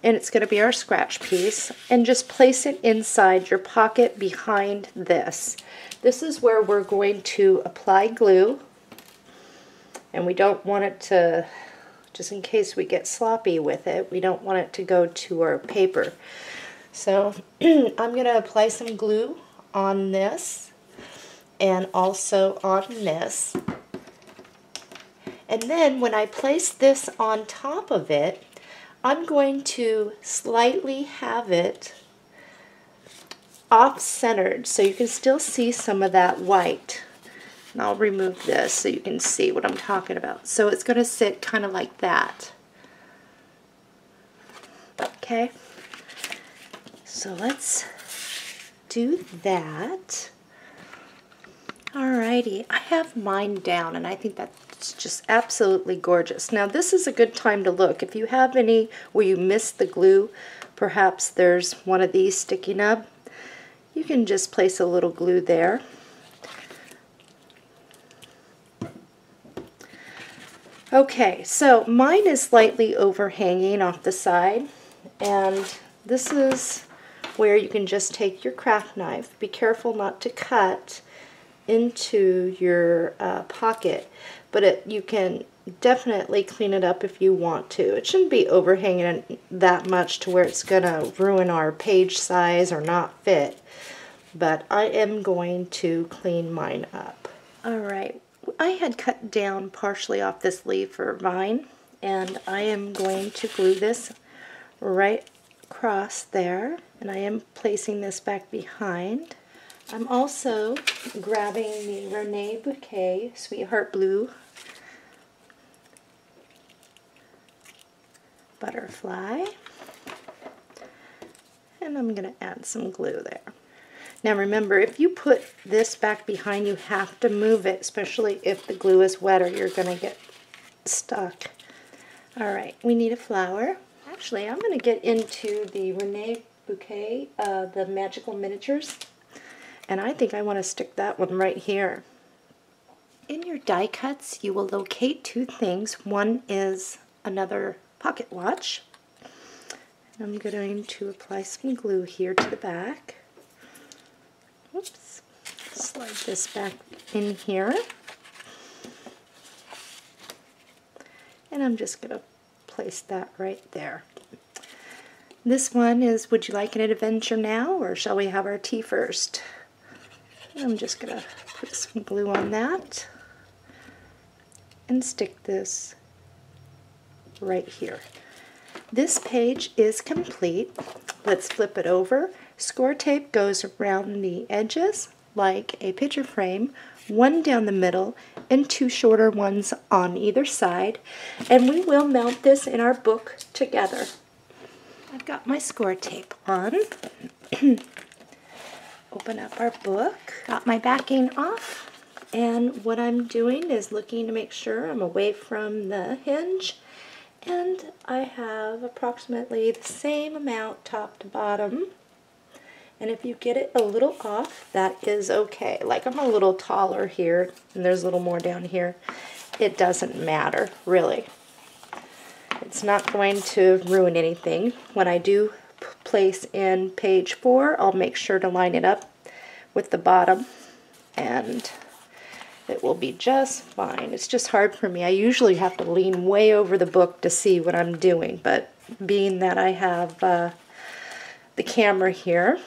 and it's going to be our scratch piece and just place it inside your pocket behind this. This is where we're going to apply glue and we don't want it to, just in case we get sloppy with it, we don't want it to go to our paper. So <clears throat> I'm going to apply some glue on this and also on this. And then when I place this on top of it, I'm going to slightly have it off-centered so you can still see some of that white. And I'll remove this so you can see what I'm talking about. So it's going to sit kind of like that. Okay. So let's do that. Alrighty, I have mine down and I think that's just absolutely gorgeous. Now this is a good time to look. If you have any where you missed the glue, perhaps there's one of these sticking up, you can just place a little glue there. Okay, so mine is slightly overhanging off the side and this is where you can just take your craft knife. Be careful not to cut into your uh, pocket, but it, you can definitely clean it up if you want to. It shouldn't be overhanging that much to where it's going to ruin our page size or not fit, but I am going to clean mine up. All right, I had cut down partially off this leaf or vine and I am going to glue this right across there and I am placing this back behind. I'm also grabbing the Rene Bouquet Sweetheart Blue butterfly and I'm going to add some glue there. Now remember, if you put this back behind, you have to move it, especially if the glue is wet or you're going to get stuck. All right, we need a flower. Actually, I'm going to get into the Rene Bouquet, uh, the Magical Miniatures, and I think I want to stick that one right here. In your die cuts, you will locate two things. One is another pocket watch. I'm going to apply some glue here to the back. Oops. Slide this back in here. And I'm just going to place that right there. This one is Would you like an adventure now or shall we have our tea first? I'm just going to put some glue on that and stick this right here. This page is complete. Let's flip it over. Score tape goes around the edges like a picture frame, one down the middle and two shorter ones on either side. And we will mount this in our book together. I've got my score tape on. <clears throat> Open up our book. Got my backing off. And what I'm doing is looking to make sure I'm away from the hinge and I have approximately the same amount top to bottom and if you get it a little off that is okay like I'm a little taller here and there's a little more down here it doesn't matter really it's not going to ruin anything when I do place in page four I'll make sure to line it up with the bottom and it will be just fine. It's just hard for me. I usually have to lean way over the book to see what I'm doing, but being that I have uh, the camera here,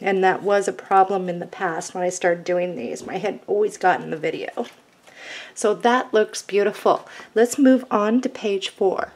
and that was a problem in the past when I started doing these. My head always got in the video. So that looks beautiful. Let's move on to page four.